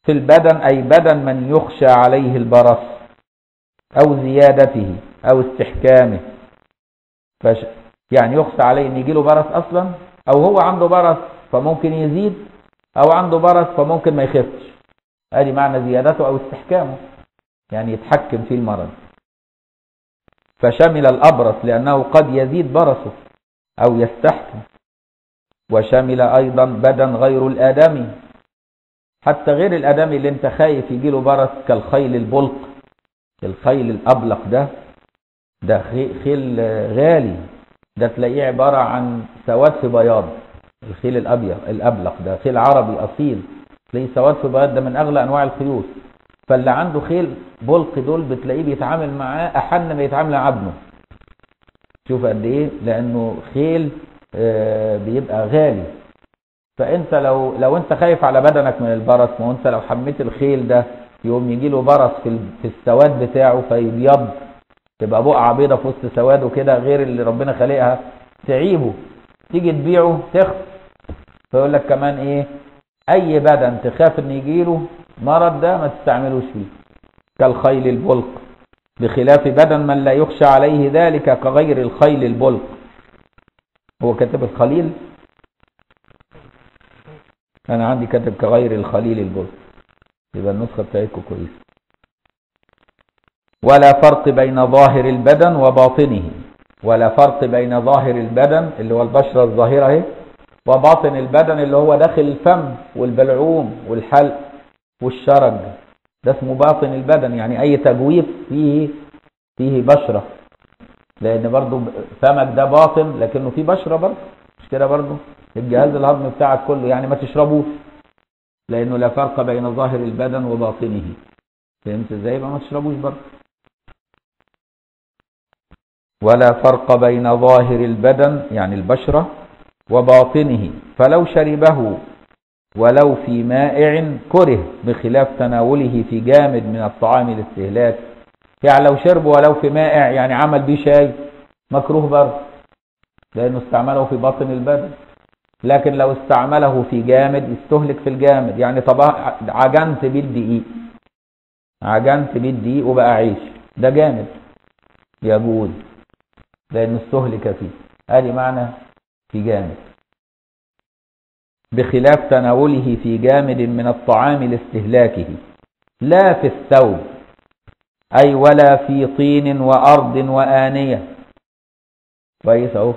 في البدن أي بدن من يخشى عليه البرص أو زيادته أو استحكامه. فش يعني يخشى عليه أن يجي له برص أصلا أو هو عنده برص فممكن يزيد أو عنده برص فممكن ما يخفش. أدي معنى زيادته أو استحكامه. يعني يتحكم في المرض. فشمل الأبرص لأنه قد يزيد برصه أو يستحكم. وشمل أيضا بدن غير الآدمي. حتى غير الآدمي اللي أنت خايف يجي له برص كالخيل البلق. الخيل الأبلق ده ده خيل غالي. ده تلاقيه عبارة عن سواد في بياض. الخيل الأبيض الأبلق ده خيل عربي أصيل. تلاقيه سواد في بياض ده من أغلى أنواع الخيول. فاللي عنده خيل بلق دول بتلاقيه بيتعامل معاه أحن ما يتعامل مع ابنه. شوف قد إيه؟ لأنه خيل آه بيبقى غالي. فأنت لو لو أنت خايف على بدنك من البرص ما أنت لو حميت الخيل ده يقوم يجي له برص في في السواد بتاعه فيبيض تبقى بقعة بيضه في وسط سواده كده غير اللي ربنا خالقها تعيبه. تيجي تبيعه تخف فيقول لك كمان إيه؟ أي بدن تخاف إن يجي له مرض ده ما تستعملوش فيه. كالخيل البلق. بخلاف بدن من لا يخشى عليه ذلك كغير الخيل البلق. هو كاتب الخليل؟ أنا عندي كاتب كغير الخليل البلق. يبقى النسخة بتاعتكم كويسة. ولا فرق بين ظاهر البدن وباطنه. ولا فرق بين ظاهر البدن اللي هو البشرة الظاهرة أهي. وباطن البدن اللي هو داخل الفم والبلعوم والحلق والشرج. ده اسمه باطن البدن يعني أي تجويف فيه فيه بشرة. لأن برضو فمك ده باطن لكنه فيه بشرة برضو. مش كده برضو؟ الجهاز الهضمي بتاعك كله يعني ما تشربوش لأنه لا فرق بين ظاهر البدن وباطنه. فهمت إزاي؟ يبقى ما تشربوش برضه ولا فرق بين ظاهر البدن يعني البشرة وباطنه فلو شربه ولو في مائع كره بخلاف تناوله في جامد من الطعام الاستهلاك. يعني لو شرب ولو في مائع يعني عمل بيه شاي مكروه برضه لأنه استعمله في باطن البدن. لكن لو استعمله في جامد يستهلك في الجامد. يعني طبعا عجنت بيه الدقيق عجنت بيه الدقيق وبقى عيش. ده جامد. يجوز. لأنه استهلك فيه. أدي معنى في جامد. بخلاف تناوله في جامد من الطعام لاستهلاكه. لا في الثوب أي ولا في طين وأرض وآنية. كويس أهو.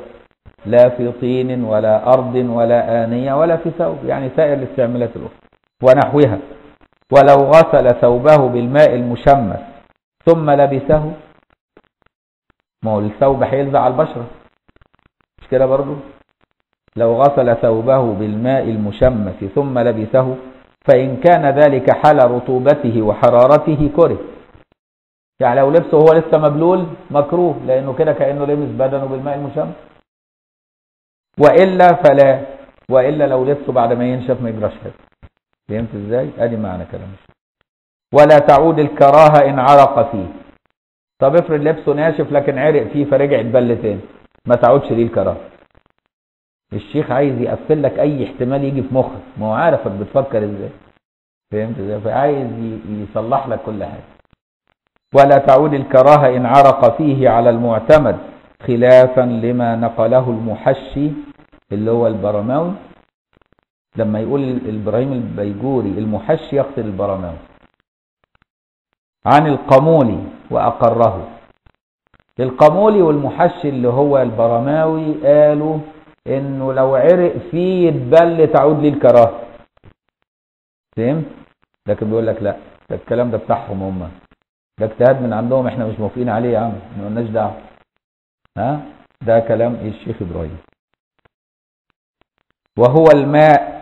لا في طين ولا أرض ولا آنية ولا في ثوب يعني سائر الاستعمالات الأخرى. ونحوها. ولو غسل ثوبه بالماء المشمس ثم لبسه. ما هو الثوب هيلزق على البشرة. مش كده برضو؟ لو غسل ثوبه بالماء المشمس ثم لبسه فإن كان ذلك حال رطوبته وحرارته كره. يعني لو لبسه هو لسه مبلول مكروه لأنه كده كأنه لمس بدنه بالماء المشمس. وإلا فلا وإلا لو لبسه بعد ما ينشف ما يجراش حاجة فهمت إزاي؟ أدي معنى كلام. ولا تعود الكراهة إن عرق فيه. طب افرض لبسه ناشف لكن عرق فيه فرجع اتبل تاني. ما تعودش ليه الكراهة؟ الشيخ عايز يقفل لك أي احتمال يجي في مخك. ما هو عارفك بتفكر إزاي. فهمت إزاي؟ فعايز يصلح لك كل حاجة. ولا تعود الكراهة إن عرق فيه على المعتمد خلافا لما نقله المحشي اللي هو البرماوي لما يقول إبراهيم البيجوري المحشي يقصد البرماوي عن القمولي وأقره. القمولي والمحشي اللي هو البرماوي قالوا إنه لو عرق فيه يتبل تعود لي الكراهة. فهمت؟ لكن بيقول لك لا ده الكلام ده بتاعهم هم. ده اجتهاد من عندهم إحنا مش موافقين عليه يا عم ما دعوة. ها؟ ده كلام الشيخ إبراهيم. وهو الماء.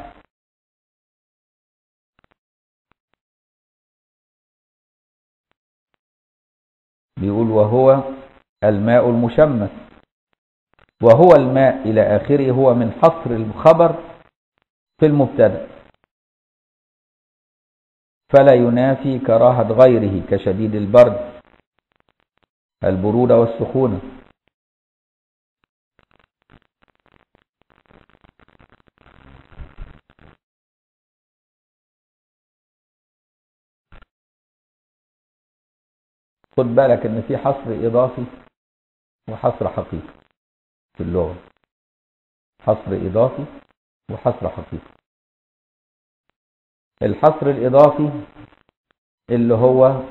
بيقول وهو الماء المشمس. وهو الماء إلى آخره هو من حصر الخبر في المبتدأ. فلا ينافي كراهة غيره كشديد البرد البرودة والسخونة. خد بالك إن في حصر إضافي وحصر حقيقي. في اللغة. حصر إضافي وحصر حقيقي. الحصر الإضافي اللي هو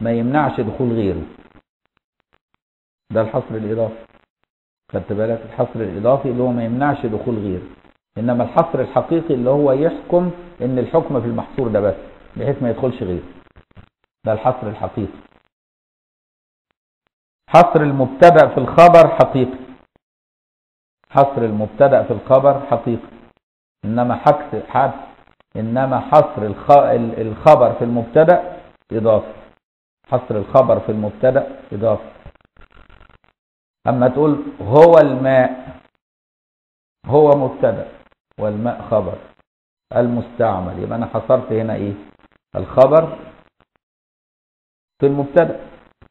ما يمنعش دخول غيره. ده الحصر الإضافي. خدت بالك؟ الحصر الإضافي اللي هو ما يمنعش دخول غيره. إنما الحصر الحقيقي اللي هو يحكم إن الحكم في المحصور ده بس بحيث ما يدخلش غيره. ده الحصر الحقيقي. حصر المبتدأ في الخبر حقيقي. حصر المبتدأ في الخبر حقيقي إنما حكس حبس إنما حصر الخبر في المبتدأ اضافي حصر الخبر في المبتدأ اضافي أما تقول هو الماء هو مبتدأ والماء خبر. المستعمل. يبقى أنا حصرت هنا إيه؟ الخبر في المبتدأ.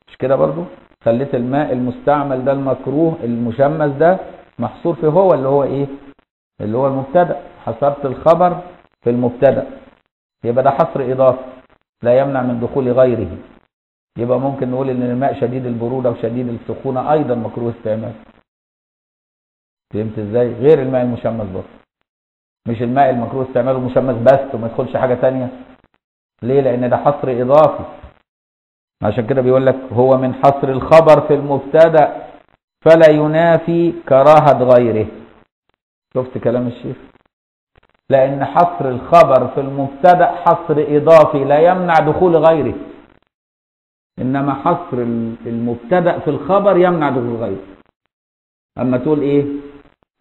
مش كده برضو؟ خليت الماء المستعمل ده المكروه المشمس ده محصور في هو اللي هو إيه؟ اللي هو المبتدأ. حصرت الخبر في المبتدأ. يبقى ده حصر إضافي لا يمنع من دخول غيره. يبقى ممكن نقول إن الماء شديد البرودة وشديد السخونة أيضا مكروه استعمال. فهمت إزاي؟ غير الماء المشمس برضه مش الماء المكروه استعماله مشمس بس وما يدخلش حاجة ثانية ليه؟ لأن ده حصر إضافي. عشان كده بيقول لك هو من حصر الخبر في المبتدأ. فلا ينافي كراهة غيره. شفت كلام الشيخ؟ لأن حصر الخبر في المبتدأ حصر إضافي لا يمنع دخول غيره. إنما حصر المبتدأ في الخبر يمنع دخول غيره. أما تقول إيه؟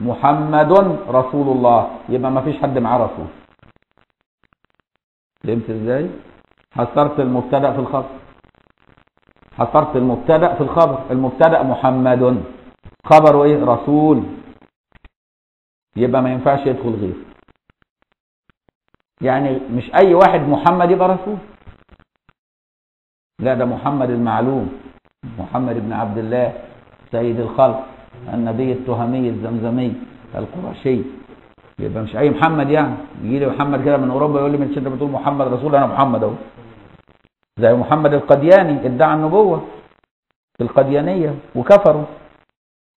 محمد رسول الله. يبقى ما فيش حد معاه رسول. فهمت إزاي؟ حصرت المبتدأ في الخبر. حصرت المبتدأ في الخبر. المبتدأ محمد. خبره إيه؟ رسول. يبقى ما ينفعش يدخل غيره. يعني مش أي واحد محمد يبقى رسول. لا ده محمد المعلوم. محمد بن عبد الله سيد الخلق النبي التهمي الزمزمي القرشي. يبقى مش أي محمد يعني. يجي لي محمد كده من أوروبا يقول لي انت بتقول محمد رسول أنا محمد أهو. زي محمد القدياني ادعى النبوة في القديانيه وكفروا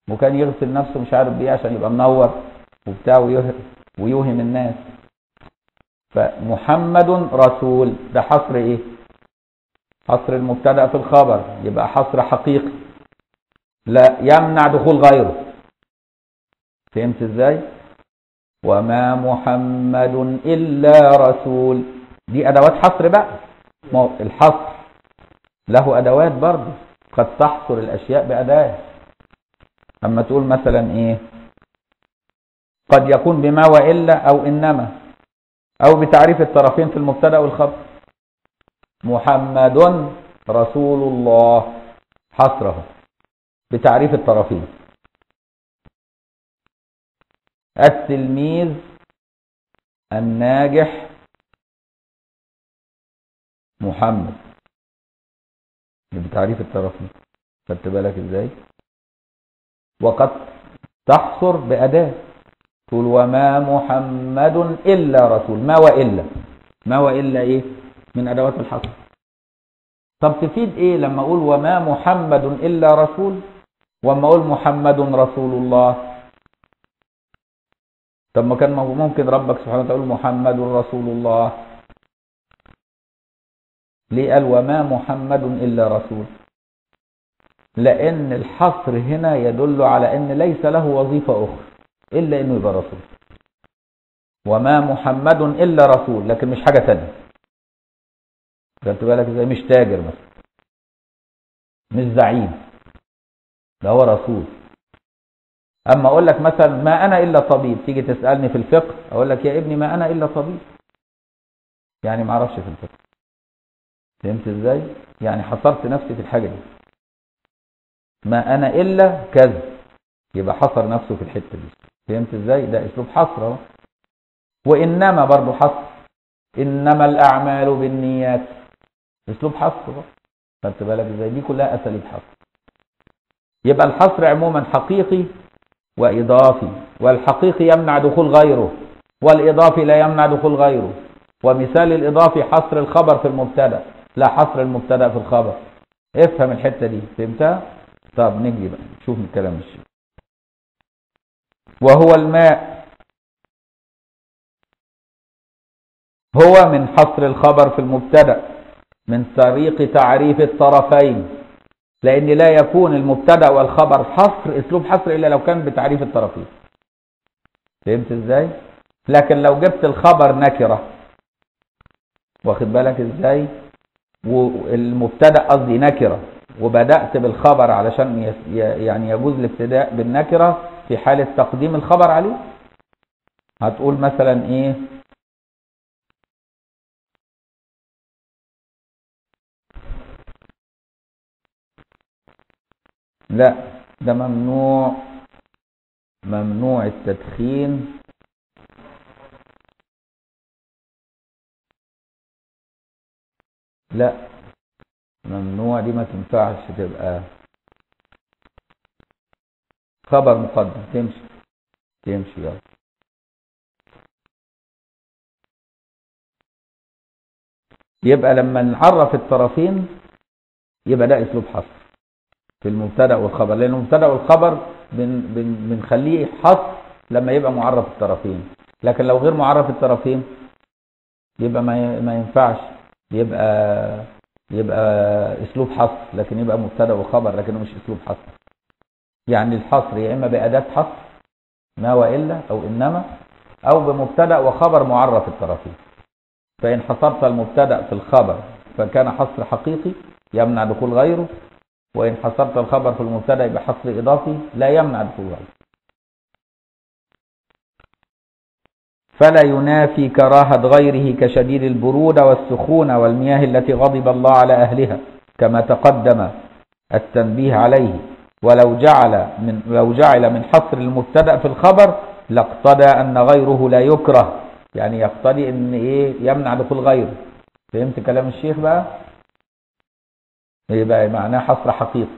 وكان يغسل نفسه مش عارف بيه عشان يبقى منور وبتاع ويوهم الناس. فمحمد رسول. ده حصر إيه؟ حصر المبتدأ في الخبر. يبقى حصر حقيقي. لا يمنع دخول غيره. فهمت إزاي؟ وما محمد إلا رسول. دي أدوات حصر بقى. الحصر له أدوات برضه قد تحصر الأشياء بأداة. أما تقول مثلا إيه؟ قد يكون بما وإلا أو إنما أو بتعريف الطرفين في المبتدأ والخبر. محمد رسول الله حصره بتعريف الطرفين. التلميذ الناجح محمد. بتعريف الطرفين خدت بالك إزاي؟ وقد تحصر بأداة. تقول وما محمد إلا رسول. ما وإلا. ما وإلا إيه؟ من أدوات الحصر. طب تفيد إيه لما أقول وما محمد إلا رسول؟ وما أقول محمد رسول الله. طب ما كان ممكن ربك سبحانه وتعالى محمد رسول الله. ليه قال وما محمد إلا رسول. لأن الحصر هنا يدل على أن ليس له وظيفة أخرى إلا أنه يبقى رسول. وما محمد إلا رسول لكن مش حاجة تانية. خدت بالك إزاي مش تاجر مثلا. مش زعيم. ده هو رسول. أما أقول لك مثلا ما أنا إلا طبيب تيجي تسألني في الفقه أقول لك يا ابني ما أنا إلا طبيب. يعني ما أعرفش في الفقه. فهمت إزاي؟ يعني حصرت نفسي في الحاجة دي. ما أنا إلا كذا يبقى حصر نفسه في الحتة دي. فهمت إزاي؟ ده أسلوب حصر وإنما برضه حصر. إنما الأعمال بالنيات. أسلوب حصر خدت بالك إزاي؟ دي كلها أساليب حصر. يبقى الحصر عموما حقيقي وإضافي. والحقيقي يمنع دخول غيره. والإضافي لا يمنع دخول غيره. ومثال الإضافي حصر الخبر في المبتدأ. لا حصر المبتدأ في الخبر. افهم الحتة دي فهمتها؟ طب نجي بقى نشوف الكلام الشيء وهو الماء. هو من حصر الخبر في المبتدأ من طريق تعريف الطرفين. لأن لا يكون المبتدأ والخبر حصر أسلوب حصر إلا لو كان بتعريف الطرفين. فهمت إزاي؟ لكن لو جبت الخبر نكرة واخد بالك إزاي؟ والمبتدأ قصدي نكرة وبدأت بالخبر علشان يعني يجوز الابتداء بالنكرة في حالة تقديم الخبر عليه. هتقول مثلا إيه؟ لا ده ممنوع ممنوع التدخين. لا. ممنوع دي ما تنفعش تبقى خبر مقدم. تمشي. تمشي يلا. يبقى لما نعرف الطرفين يبقى ده أسلوب حصر في المبتدأ والخبر. لأن المبتدا والخبر بن بن بنخليه حصر لما يبقى معرف الطرفين. لكن لو غير معرف الطرفين يبقى ما ما ينفعش. يبقى يبقى اسلوب حصر لكن يبقى مبتدأ وخبر لكنه مش اسلوب حصر. يعني الحصر يا إما بأداة حصر ما وإلا أو إنما أو بمبتدأ وخبر معرف الطرفين فإن حصرت المبتدأ في الخبر فكان حصر حقيقي يمنع دخول غيره وإن حصرت الخبر في المبتدأ بحصر إضافي لا يمنع دخول غيره. فلا ينافي كراهة غيره كشديد البرودة والسخونة والمياه التي غضب الله على أهلها كما تقدم التنبيه عليه. ولو جعل من لو جعل من حصر المبتدأ في الخبر لاقتضى أن غيره لا يكره. يعني يقتضي إن إيه يمنع دخول غيره. فهمت كلام الشيخ بقى؟ يبقى معناه حصر حقيقي.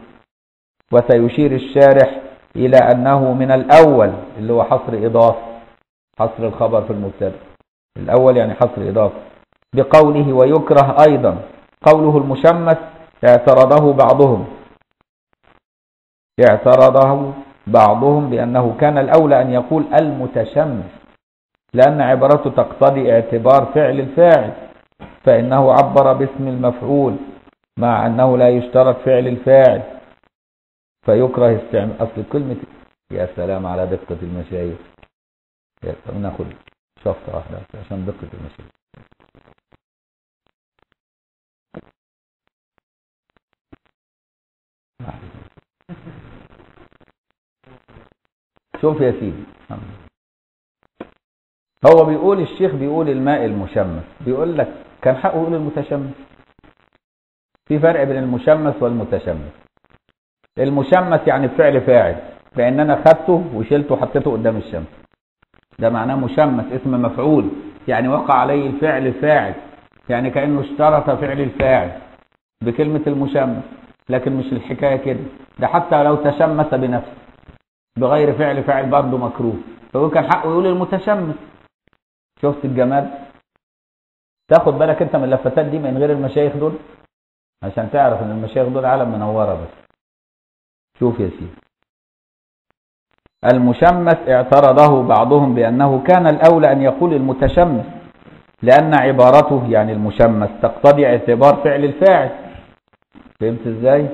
وسيشير الشارح إلى أنه من الأول اللي هو حصر اضافه حصر الخبر في المبتدأ. الأول يعني حصر إضافة. بقوله ويكره أيضا. قوله المشمس اعترضه بعضهم. اعترضه بعضهم بأنه كان الأولى أن يقول المتشمس. لأن عبارته تقتضي اعتبار فعل الفاعل. فإنه عبر باسم المفعول مع أنه لا يشترط فعل الفاعل. فيكره استعمال أصل كلمة يا سلام على دقة المشايخ. ناخد شفطة واحدة عشان دقة المشايخ شوف يا سيدي. هو بيقول الشيخ بيقول الماء المشمس. بيقول لك كان حقه يقول المتشمس. في فرق بين المشمس والمتشمس. المشمس يعني فعل فاعل لأن أنا خدته وشلته وحطيته قدام الشمس. ده معناه مشمس اسم مفعول. يعني وقع عليه الفعل الفاعل يعني كأنه اشترط فعل الفاعل بكلمة المشمس. لكن مش الحكاية كده. ده حتى لو تشمس بنفسه. بغير فعل فاعل برضه مكروه. فهو كان حقه يقول المتشمس. شفت الجمال؟ تاخد بالك انت من اللفتات دي من غير المشايخ دول؟ عشان تعرف ان المشايخ دول عالم منورة بس. شوف يا سيدي. المشمس اعترضه بعضهم بأنه كان الأولى أن يقول المتشمس لأن عبارته يعني المشمس تقتضي اعتبار فعل الفاعل. فهمت إزاي؟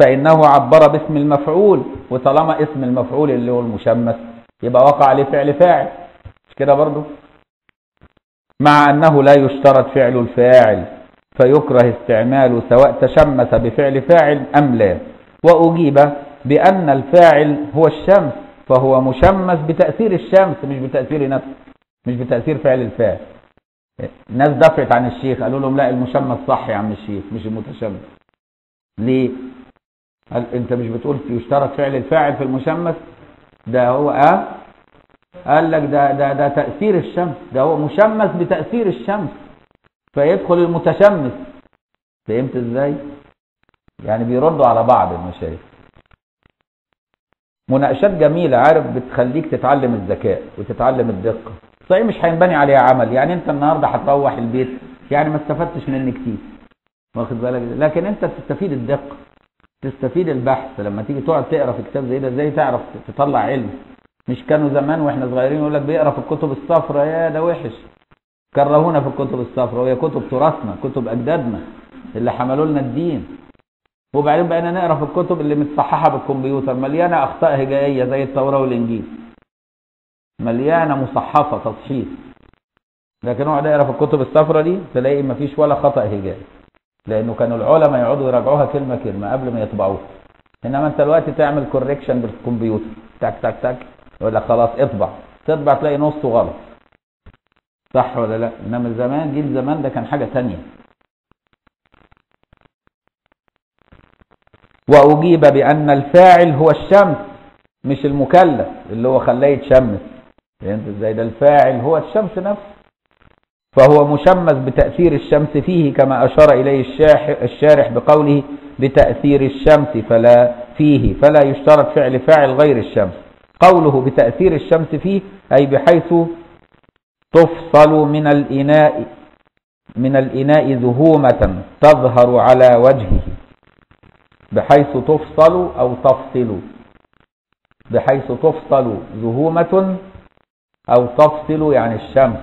فإنه عبر باسم المفعول وطالما اسم المفعول اللي هو المشمس يبقى وقع عليه فعل فاعل. مش كده برضه مع أنه لا يشترط فعل الفاعل فيكره استعماله سواء تشمس بفعل فاعل أم لا. وأجيب بأن الفاعل هو الشمس فهو مشمس بتأثير الشمس مش بتأثير نفسه مش بتأثير فعل الفاعل. الناس دفعت عن الشيخ قالوا لهم لا المشمس صح يا عم الشيخ مش المتشمس. ليه؟ هل انت مش بتقول يشترط فعل الفاعل في المشمس؟ ده هو آه قال لك ده ده ده تأثير الشمس ده هو مشمس بتأثير الشمس. فيدخل المتشمس. فهمت إزاي؟ يعني بيردوا على بعض المشايخ. مناقشات جميلة عارف بتخليك تتعلم الذكاء وتتعلم الدقة. صحيح مش هينبني عليها عمل. يعني أنت النهاردة هتروح البيت يعني ما استفدتش مني كتير. واخد بالك؟ لكن أنت تستفيد الدقة تستفيد البحث. لما تيجي تقعد تقرأ في كتاب زي ده إزاي تعرف تطلع علم؟ مش كانوا زمان وإحنا صغيرين يقول لك بيقرأ في الكتب الصفراء يا ده وحش. كرهونا في الكتب الصفراء وهي كتب تراثنا كتب أجدادنا اللي حملوا لنا الدين. وبعدين بقينا نقرأ في الكتب اللي متصححة بالكمبيوتر. مليانة أخطاء هجائية زي التوراه والإنجيل. مليانة مصحفة تصحيح لكن اقعد اقرا في الكتب الصفراء دي تلاقي ما فيش ولا خطأ هجائي. لأنه كانوا العلماء يقعدوا يراجعوها كلمة كلمة قبل ما يطبعوها. إنما أنت دلوقتي تعمل كوريكشن بالكمبيوتر. تك تك تك. يقول لك خلاص اطبع. تطبع تلاقي نصه غلط. صح ولا لا؟ إنما زمان جيل زمان ده كان حاجة ثانية وأجيب بأن الفاعل هو الشمس مش المكلف اللي هو خلاه يتشمس. فهمت إزاي ده الفاعل هو الشمس نفسه؟ فهو مشمس بتأثير الشمس فيه كما أشار إليه الشارح بقوله بتأثير الشمس فلا فيه فلا يشترط فعل فاعل غير الشمس. قوله بتأثير الشمس فيه أي بحيث تفصل من الإناء من الإناء ذهومة تظهر على وجهه. بحيث تفصل أو تفصل. بحيث تفصل ذهومة أو تفصل يعني الشمس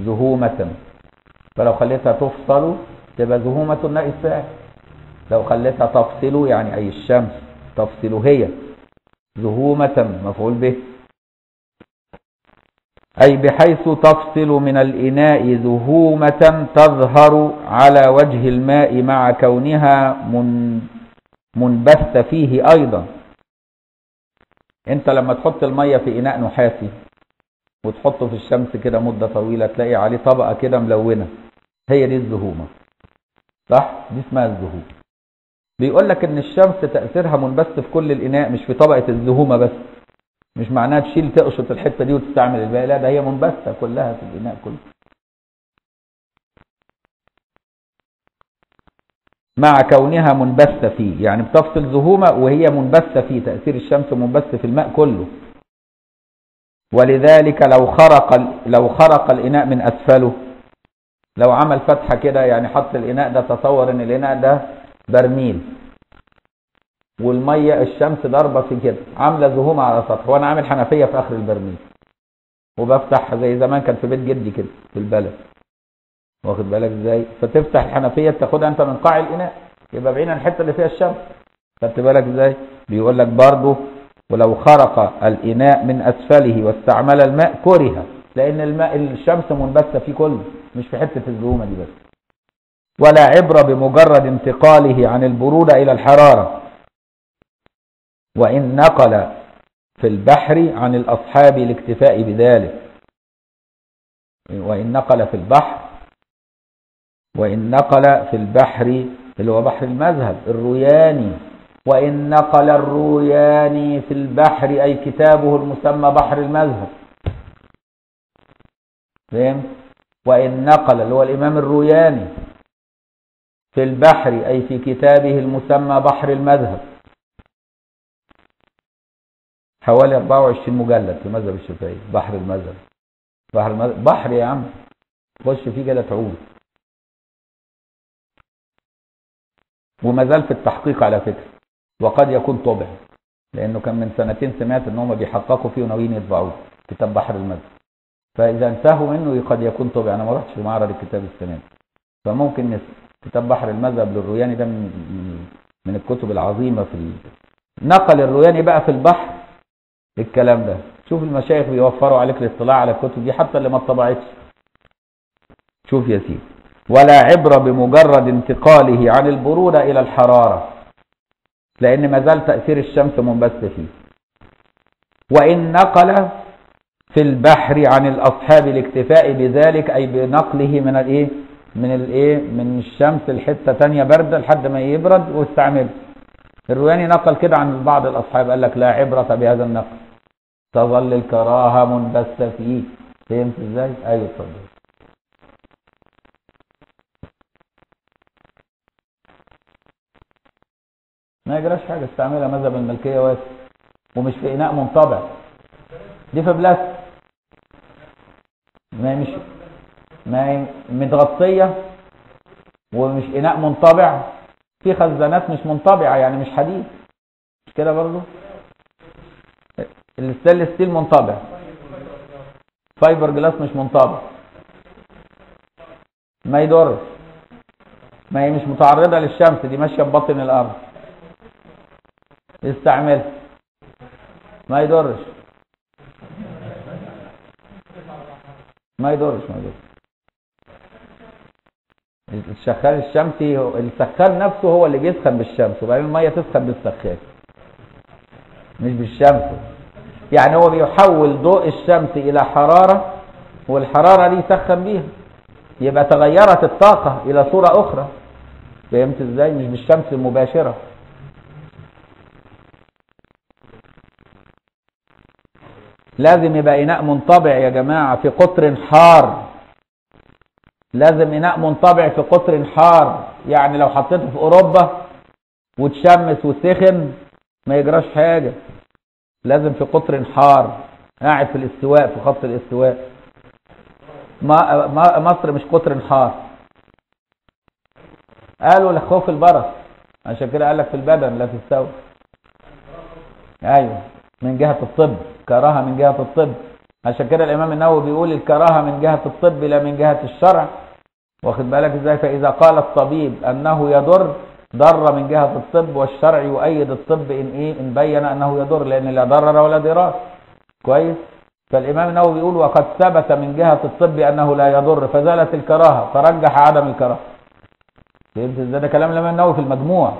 ذهومة فلو خليتها تفصل تبقى ذهومة ناقص فاعل لو خليتها تفصل يعني أي الشمس تفصل هي ذهومة مفعول به. أي بحيث تفصل من الإناء ذهومة تظهر على وجه الماء مع كونها من منبث فيه أيضا. أنت لما تحط المية في إناء نحاسي وتحطه في الشمس كده مدة طويلة تلاقي عليه طبقة كده ملونة. هي دي الذهومة صح؟ دي اسمها الذهوم بيقول لك إن الشمس تأثيرها منبث في كل الإناء مش في طبقة الذهومة بس. مش معناها تشيل تقشط الحتة دي وتستعمل الباقي. لا ده هي منبثة كلها في الإناء كله. مع كونها منبثة فيه يعني بتفصل ذهومة وهي منبثة فيه تأثير الشمس منبث في الماء كله. ولذلك لو خرق لو خرق الإناء من أسفله لو عمل فتحة كده يعني حط الإناء ده تصور إن الإناء ده برميل. والمية الشمس ضاربة في كده عاملة ذهومة على سطح وأنا عامل حنفية في آخر البرميل. وبفتح زي زمان كان في بيت جدي كده في البلد. واخد بالك إزاي؟ فتفتح الحنفية تاخدها انت من قاع الإناء يبقى بعيد عن الحتة اللي فيها الشمس. خدت بالك إزاي؟ بيقول لك برضه ولو خرق الإناء من أسفله واستعمل الماء كره لأن الماء الشمس منبثة فيه كله مش في حتة الزهومة دي بس. ولا عبرة بمجرد انتقاله عن البرودة إلى الحرارة. وإن نقل في البحر عن الأصحاب الاكتفاء بذلك. وإن نقل في البحر وإن نقل في البحر اللي هو بحر المذهب الروياني. وإن نقل الروياني في البحر أي كتابه المسمى بحر المذهب. فهم؟ وإن نقل اللي هو الإمام الروياني في البحر أي في كتابه المسمى بحر المذهب. حوالي 24 مجلد في مذهب الشافعي بحر المذهب. بحر المذهب بحر يا عم. خش فيه كده تعود. وما زال في التحقيق على فكرة. وقد يكون طبع لأنه كان من سنتين سمعت إن هم بيحققوا فيه وناويين يطبعوه كتاب بحر المذهب فإذا انتهوا منه قد يكون طبع. أنا ما رحتش معرض الكتاب السنة فممكن نسمع كتاب بحر المذهب للروياني ده من من الكتب العظيمة في ال... نقل الروياني بقى في البحر. الكلام ده. شوف المشايخ بيوفروا عليك الاطلاع على الكتب دي حتى اللي ما اتطبعتش. شوف يا سيدي. ولا عبرة بمجرد انتقاله عن البرودة إلى الحرارة لأن ما زال تأثير الشمس منبث فيه. وإن نقل في البحر عن الأصحاب الاكتفاء بذلك أي بنقله من الإيه؟ من الإيه؟ من الشمس لحتة تانية باردة لحد ما يبرد واستعمله الروياني نقل كده عن بعض الأصحاب قال لك لا عبرة بهذا النقل. تظل الكراهة منبثة فيه. فهمت إزاي؟ أيوه اتفضل. ما يجراش حاجة استعملها مذهب الملكية واسع ومش في إناء منطبع. دي في بلاستيك ما مش ما متغطية ومش إناء منطبع. في خزانات مش منطبعة يعني مش حديد. مش كده برضو؟ ال steel steel منطبع. فايبر جلاس مش منطبع. ما يضرش. ما هي مش متعرضة للشمس دي ماشية ببطن الأرض. استعمل ما يضرش. ما يضرش ما يضرش. الشخال الشمسي السخان نفسه هو اللي بيسخن بالشمس وبعدين المية تسخن بالسخان. مش بالشمس. يعني هو بيحول ضوء الشمس إلى حرارة والحرارة دي يسخن بيها. يبقى تغيرت الطاقة إلى صورة أخرى. فهمت إزاي؟ مش بالشمس المباشرة. لازم يبقى إناء منطبع يا جماعة في قطر حار. لازم إناء منطبع في قطر حار. يعني لو حطيته في أوروبا وتشمس وسخن ما يجراش حاجة. لازم في قطر حار. قاعد في الاستواء في خط الاستواء. مصر مش قطر حار. قالوا لخوف البرص عشان كده قال لك في البدن لا في أيوه من جهة الطب. كراهة من جهة الطب. عشان كده الإمام النووي بيقول الكراهة من جهة الطب لا من جهة الشرع. واخد بالك إزاي؟ فإذا قال الطبيب أنه يضر ضر من جهة الطب والشرع يؤيد الطب إن إيه؟ إن بين أنه يضر لأن لا ضرر ولا ضرار. كويس؟ فالإمام النووي بيقول وقد ثبت من جهة الطب أنه لا يضر فزالت الكراهة فرجح عدم الكراهة. فهمت إزاي؟ ده كلام الإمام النووي في المجموع.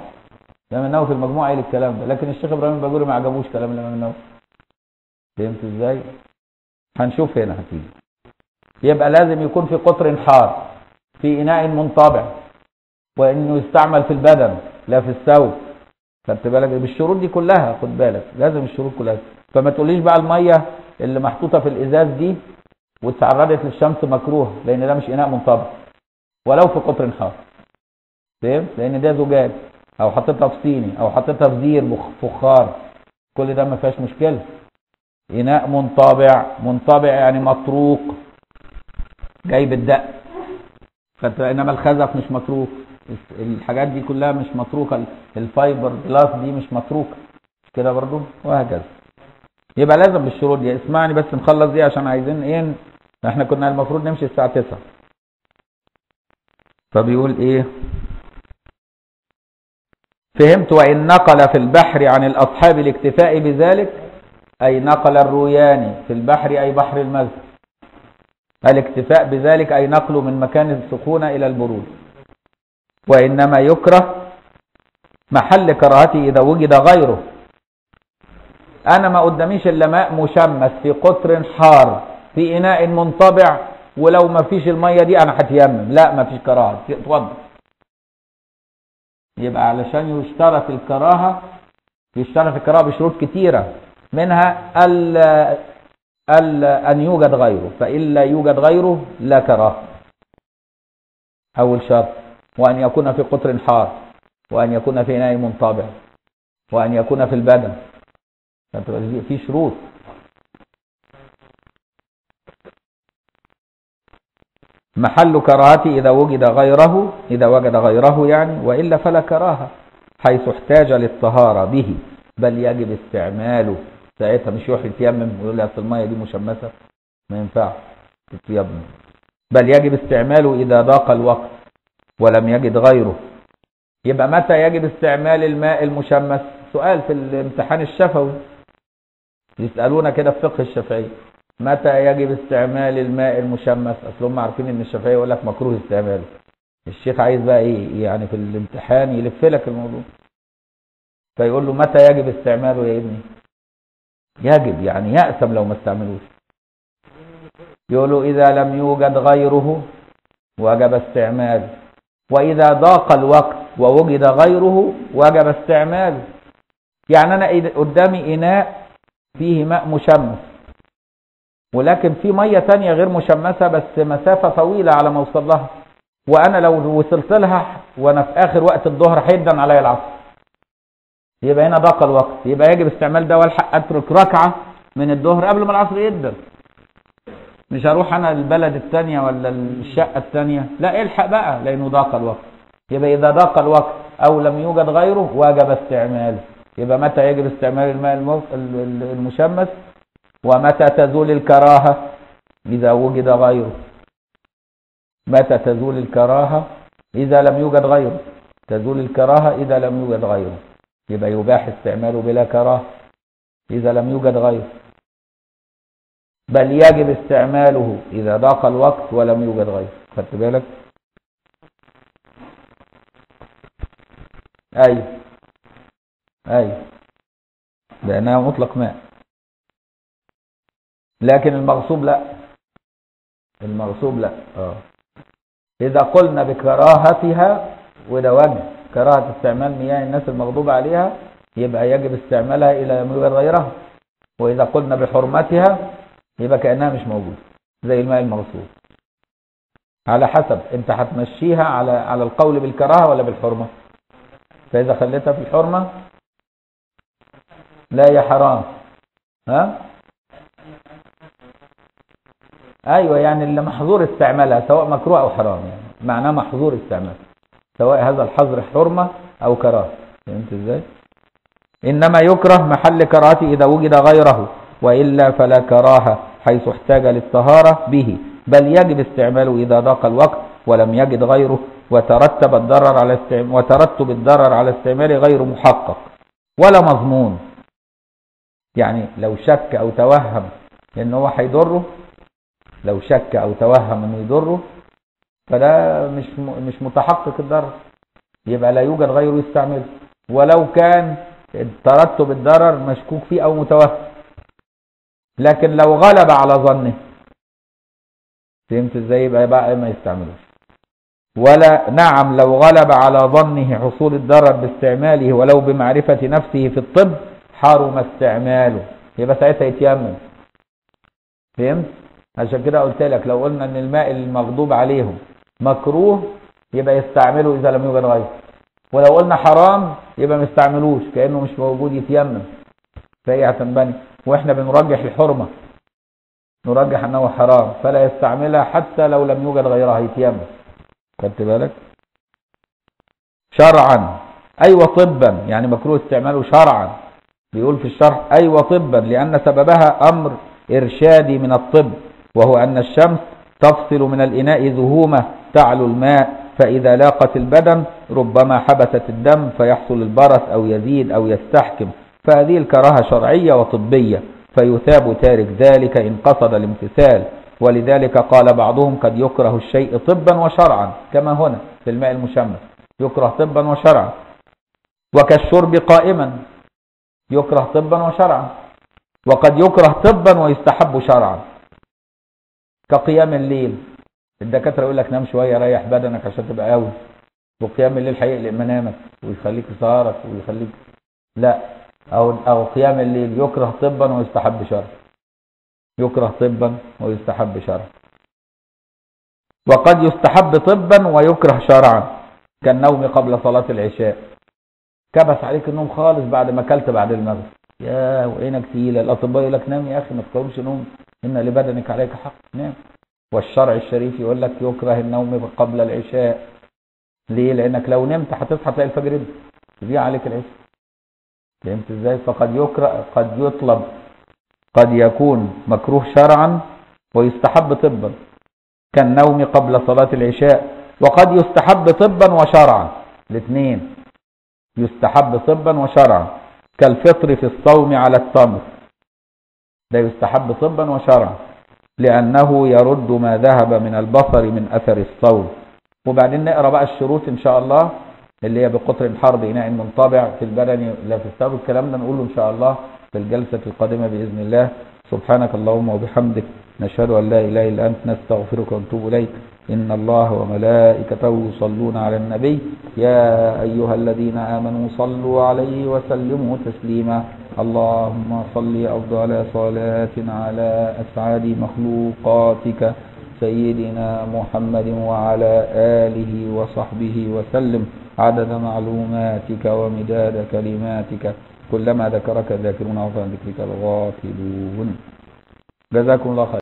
الإمام النووي في المجموع قال الكلام ده. لكن الشيخ إبراهيم الباجوري ما عجبوش كلام الإمام النووي. فهمت إزاي؟ هنشوف هنا هتيجي. يبقى لازم يكون في قطر حار في إناء منطبع وإنه يستعمل في البدن لا في الثوب. خدت بالك؟ بالشروط دي كلها خد بالك. لازم الشروط كلها. فما تقوليش بقى المية اللي محطوطة في الإزاز دي واتعرضت للشمس مكروه لأن ده مش إناء منطبق ولو في قطر حار فهمت؟ لأن ده زجاج أو حطيتها في صيني أو حطيتها في زير فخار. كل ده ما فيهاش مشكلة. إناء منطبع منطبع يعني مطروق. جاي بالدق إنما الخزف مش مطروق الحاجات دي كلها مش متروكه الفايبر جلاس دي مش مش كده برضو؟ وهكذا. يبقى لازم بالشروط دي. اسمعني بس نخلص دي عشان عايزين إيه؟ إحنا كنا المفروض نمشي الساعة 9 فبيقول إيه؟ فهمت وإن نقل في البحر عن الأصحاب الاكتفاء بذلك؟ أي نقل الروياني في البحر أي بحر المذهب الاكتفاء بذلك أي نقله من مكان السخونة إلى البرود وإنما يكره محل كراهته إذا وجد غيره. أنا ما قداميش إلا ماء مشمس في قطر حار في إناء منطبع ولو ما فيش المية دي أنا هتيمم. لا ما فيش كراهة. اتفضل. يبقى علشان يشترط الكراهة يشترط الكراهة بشروط كتيرة. منها ألا ألا أن يوجد غيره فإن لا يوجد غيره لا كراهة أول شرط وأن يكون في قطر حار وأن يكون في إناء منطبع وأن يكون في البدن. في شروط. محل كراهته إذا وجد غيره إذا وجد غيره يعني وإلا فلا كراهة حيث احتاج للطهارة به بل يجب استعماله. ساعتها مش يروح يتيمم ويقول لي أصل المية دي مشمسة. ما ينفعش تتيمم بل يجب استعماله إذا ضاق الوقت ولم يجد غيره. يبقى متى يجب استعمال الماء المشمس؟ سؤال في الامتحان الشفوي. يسألونا كده في فقه الشافعي. متى يجب استعمال الماء المشمس؟ أصل هم عارفين إن الشافعي يقول لك مكروه استعماله. الشيخ عايز بقى إيه؟ يعني في الامتحان يلف لك الموضوع. فيقول له متى يجب استعماله يا ابني؟ يجب يعني يأثم لو ما استعملوش. يقولوا إذا لم يوجد غيره وجب استعماله وإذا ضاق الوقت ووجد غيره وجب استعماله يعني أنا قدامي إناء فيه ماء مشمس. ولكن في مية تانية غير مشمسة بس مسافة طويلة على ما أوصل لها. وأنا لو وصلت لها وأنا في آخر وقت الظهر هيدن عليا العصر. يبقى هنا ضاق الوقت. يبقى يجب استعمال ده والحق أترك ركعة من الظهر قبل ما العصر يبدأ. مش هروح أنا البلد الثانية ولا الشقة الثانية لا الحق بقى لأنه ضاق الوقت. يبقى إذا ضاق الوقت أو لم يوجد غيره وجب استعماله. يبقى متى يجب استعمال الماء المشمس؟ ومتى تزول الكراهة؟ إذا وجد غيره. متى تزول الكراهة؟ إذا لم يوجد غيره. تزول الكراهة إذا لم يوجد غيره. يبقى يباح استعماله بلا كراهة. إذا لم يوجد غيره بل يجب استعماله إذا ضاق الوقت ولم يوجد غيره خدت بالك؟ أي. أي. لأنها مطلق ماء لكن المغصوب لا. المغصوب لا. آه. إذا قلنا بكراهتها وده وجه. كراهة استعمال مياه الناس المغضوب عليها يبقى يجب استعمالها إلى يوجد غيرها. وإذا قلنا بحرمتها يبقى كأنها مش موجودة زي الماء المغصوب على حسب أنت هتمشيها على على القول بالكراهة ولا بالحرمة؟ فإذا خليتها في الحرمة لا يا حرام. ها؟ أيوه يعني اللي محظور استعمالها سواء مكروه أو حرام يعني معناه محظور استعمالها. سواء هذا الحظر حرمة أو كراهة. فهمت إزاي؟ إنما يكره محل كراهته إذا وجد غيره وإلا فلا كراهة حيث احتاج للطهارة به بل يجب استعماله إذا ضاق الوقت ولم يجد غيره وترتب الضرر على استعمال وترتب الضرر على استعماله غير محقق ولا مضمون. يعني لو شك أو توهم إن هو هيضره لو شك أو توهم إنه يضره فده مش مش متحقق الضرر. يبقى لا يوجد غيره يستعمله. ولو كان ترتب الضرر مشكوك فيه أو متوهم لكن لو غلب على ظنه. فهمت إزاي؟ يبقى بقى ما يستعملوش. ولا نعم لو غلب على ظنه حصول الضرر باستعماله ولو بمعرفة نفسه في الطب حرم استعماله. يبقى ساعتها يتيمم. فهمت؟ عشان كده قلت لك لو قلنا إن الماء المغضوب عليهم مكروه يبقى يستعمله إذا لم يوجد غيره ولو قلنا حرام يبقى ما يستعملوش كأنه مش موجود يتيمم. فهي هتنبني وإحنا بنرجح الحرمة. نرجح أنه حرام. فلا يستعملها حتى لو لم يوجد غيرها يتيمم. خدت بالك؟ شرعا. أيوة وطبا يعني مكروه استعماله شرعا. بيقول في الشرح أيوة وطبا لأن سببها أمر إرشادي من الطب وهو أن الشمس تفصل من الإناء ذهومه. تعلو الماء فإذا لاقت البدن ربما حبست الدم فيحصل البرص أو يزيد أو يستحكم. فهذه الكراهة شرعية وطبية فيثاب تارك ذلك إن قصد الامتثال. ولذلك قال بعضهم قد يكره الشيء طبا وشرعا كما هنا في الماء المشمس يكره طبا وشرعا. وكالشرب قائما يكره طبا وشرعا. وقد يكره طبا ويستحب شرعا. كقيام الليل الدكاترة يقول لك نام شوية ريح بدنك عشان تبقى قوي. وقيام الليل هيقلق منامك ويخليك سهرك ويخليك لا. أو أو قيام الليل يكره طبا ويستحب شرعا يكره طبا ويستحب شرعا وقد يستحب طبا ويكره شرعا. كالنوم قبل صلاة العشاء. كبس عليك النوم خالص بعد ما أكلت بعد المغرب. يا وعينك تقيلة. الأطباء يقول لك نام يا أخي ما تقومش نوم. إن لبدنك عليك حق. نام. والشرع الشريف يقول لك يكره النوم قبل العشاء. ليه؟ لأنك لو نمت هتصحى تلاقي الفجر يبدأ. يضيع عليك العشاء. فهمت إزاي؟ فقد يكره قد يطلب قد يكون مكروه شرعا ويستحب طبا كالنوم قبل صلاة العشاء. وقد يستحب طبا وشرعا. الاثنين. يستحب طبا وشرعا كالفطر في الصوم على التمر. ده يستحب طبا وشرعا. لأنه يرد ما ذهب من البصر من أثر الصوم. وبعدين نقرأ بقى الشروط إن شاء الله اللي هي بقطر الحرب إناء منطبع في البدن لا في الثوب الكلام ده نقوله إن شاء الله في الجلسة القادمة بإذن الله. سبحانك اللهم وبحمدك نشهد أن لا إله إلا أنت نستغفرك ونتوب إليك. إن الله وملائكته يصلون على النبي. يا أيها الذين آمنوا صلوا عليه وسلموا تسليما. اللهم صل أفضل صلاة على أسعد مخلوقاتك سيدنا محمد وعلى آله وصحبه وسلم. عدد معلوماتك ومداد كلماتك. كلما ذكرك الذاكرون وعن ذكرك الغافلون. جزاكم الله خير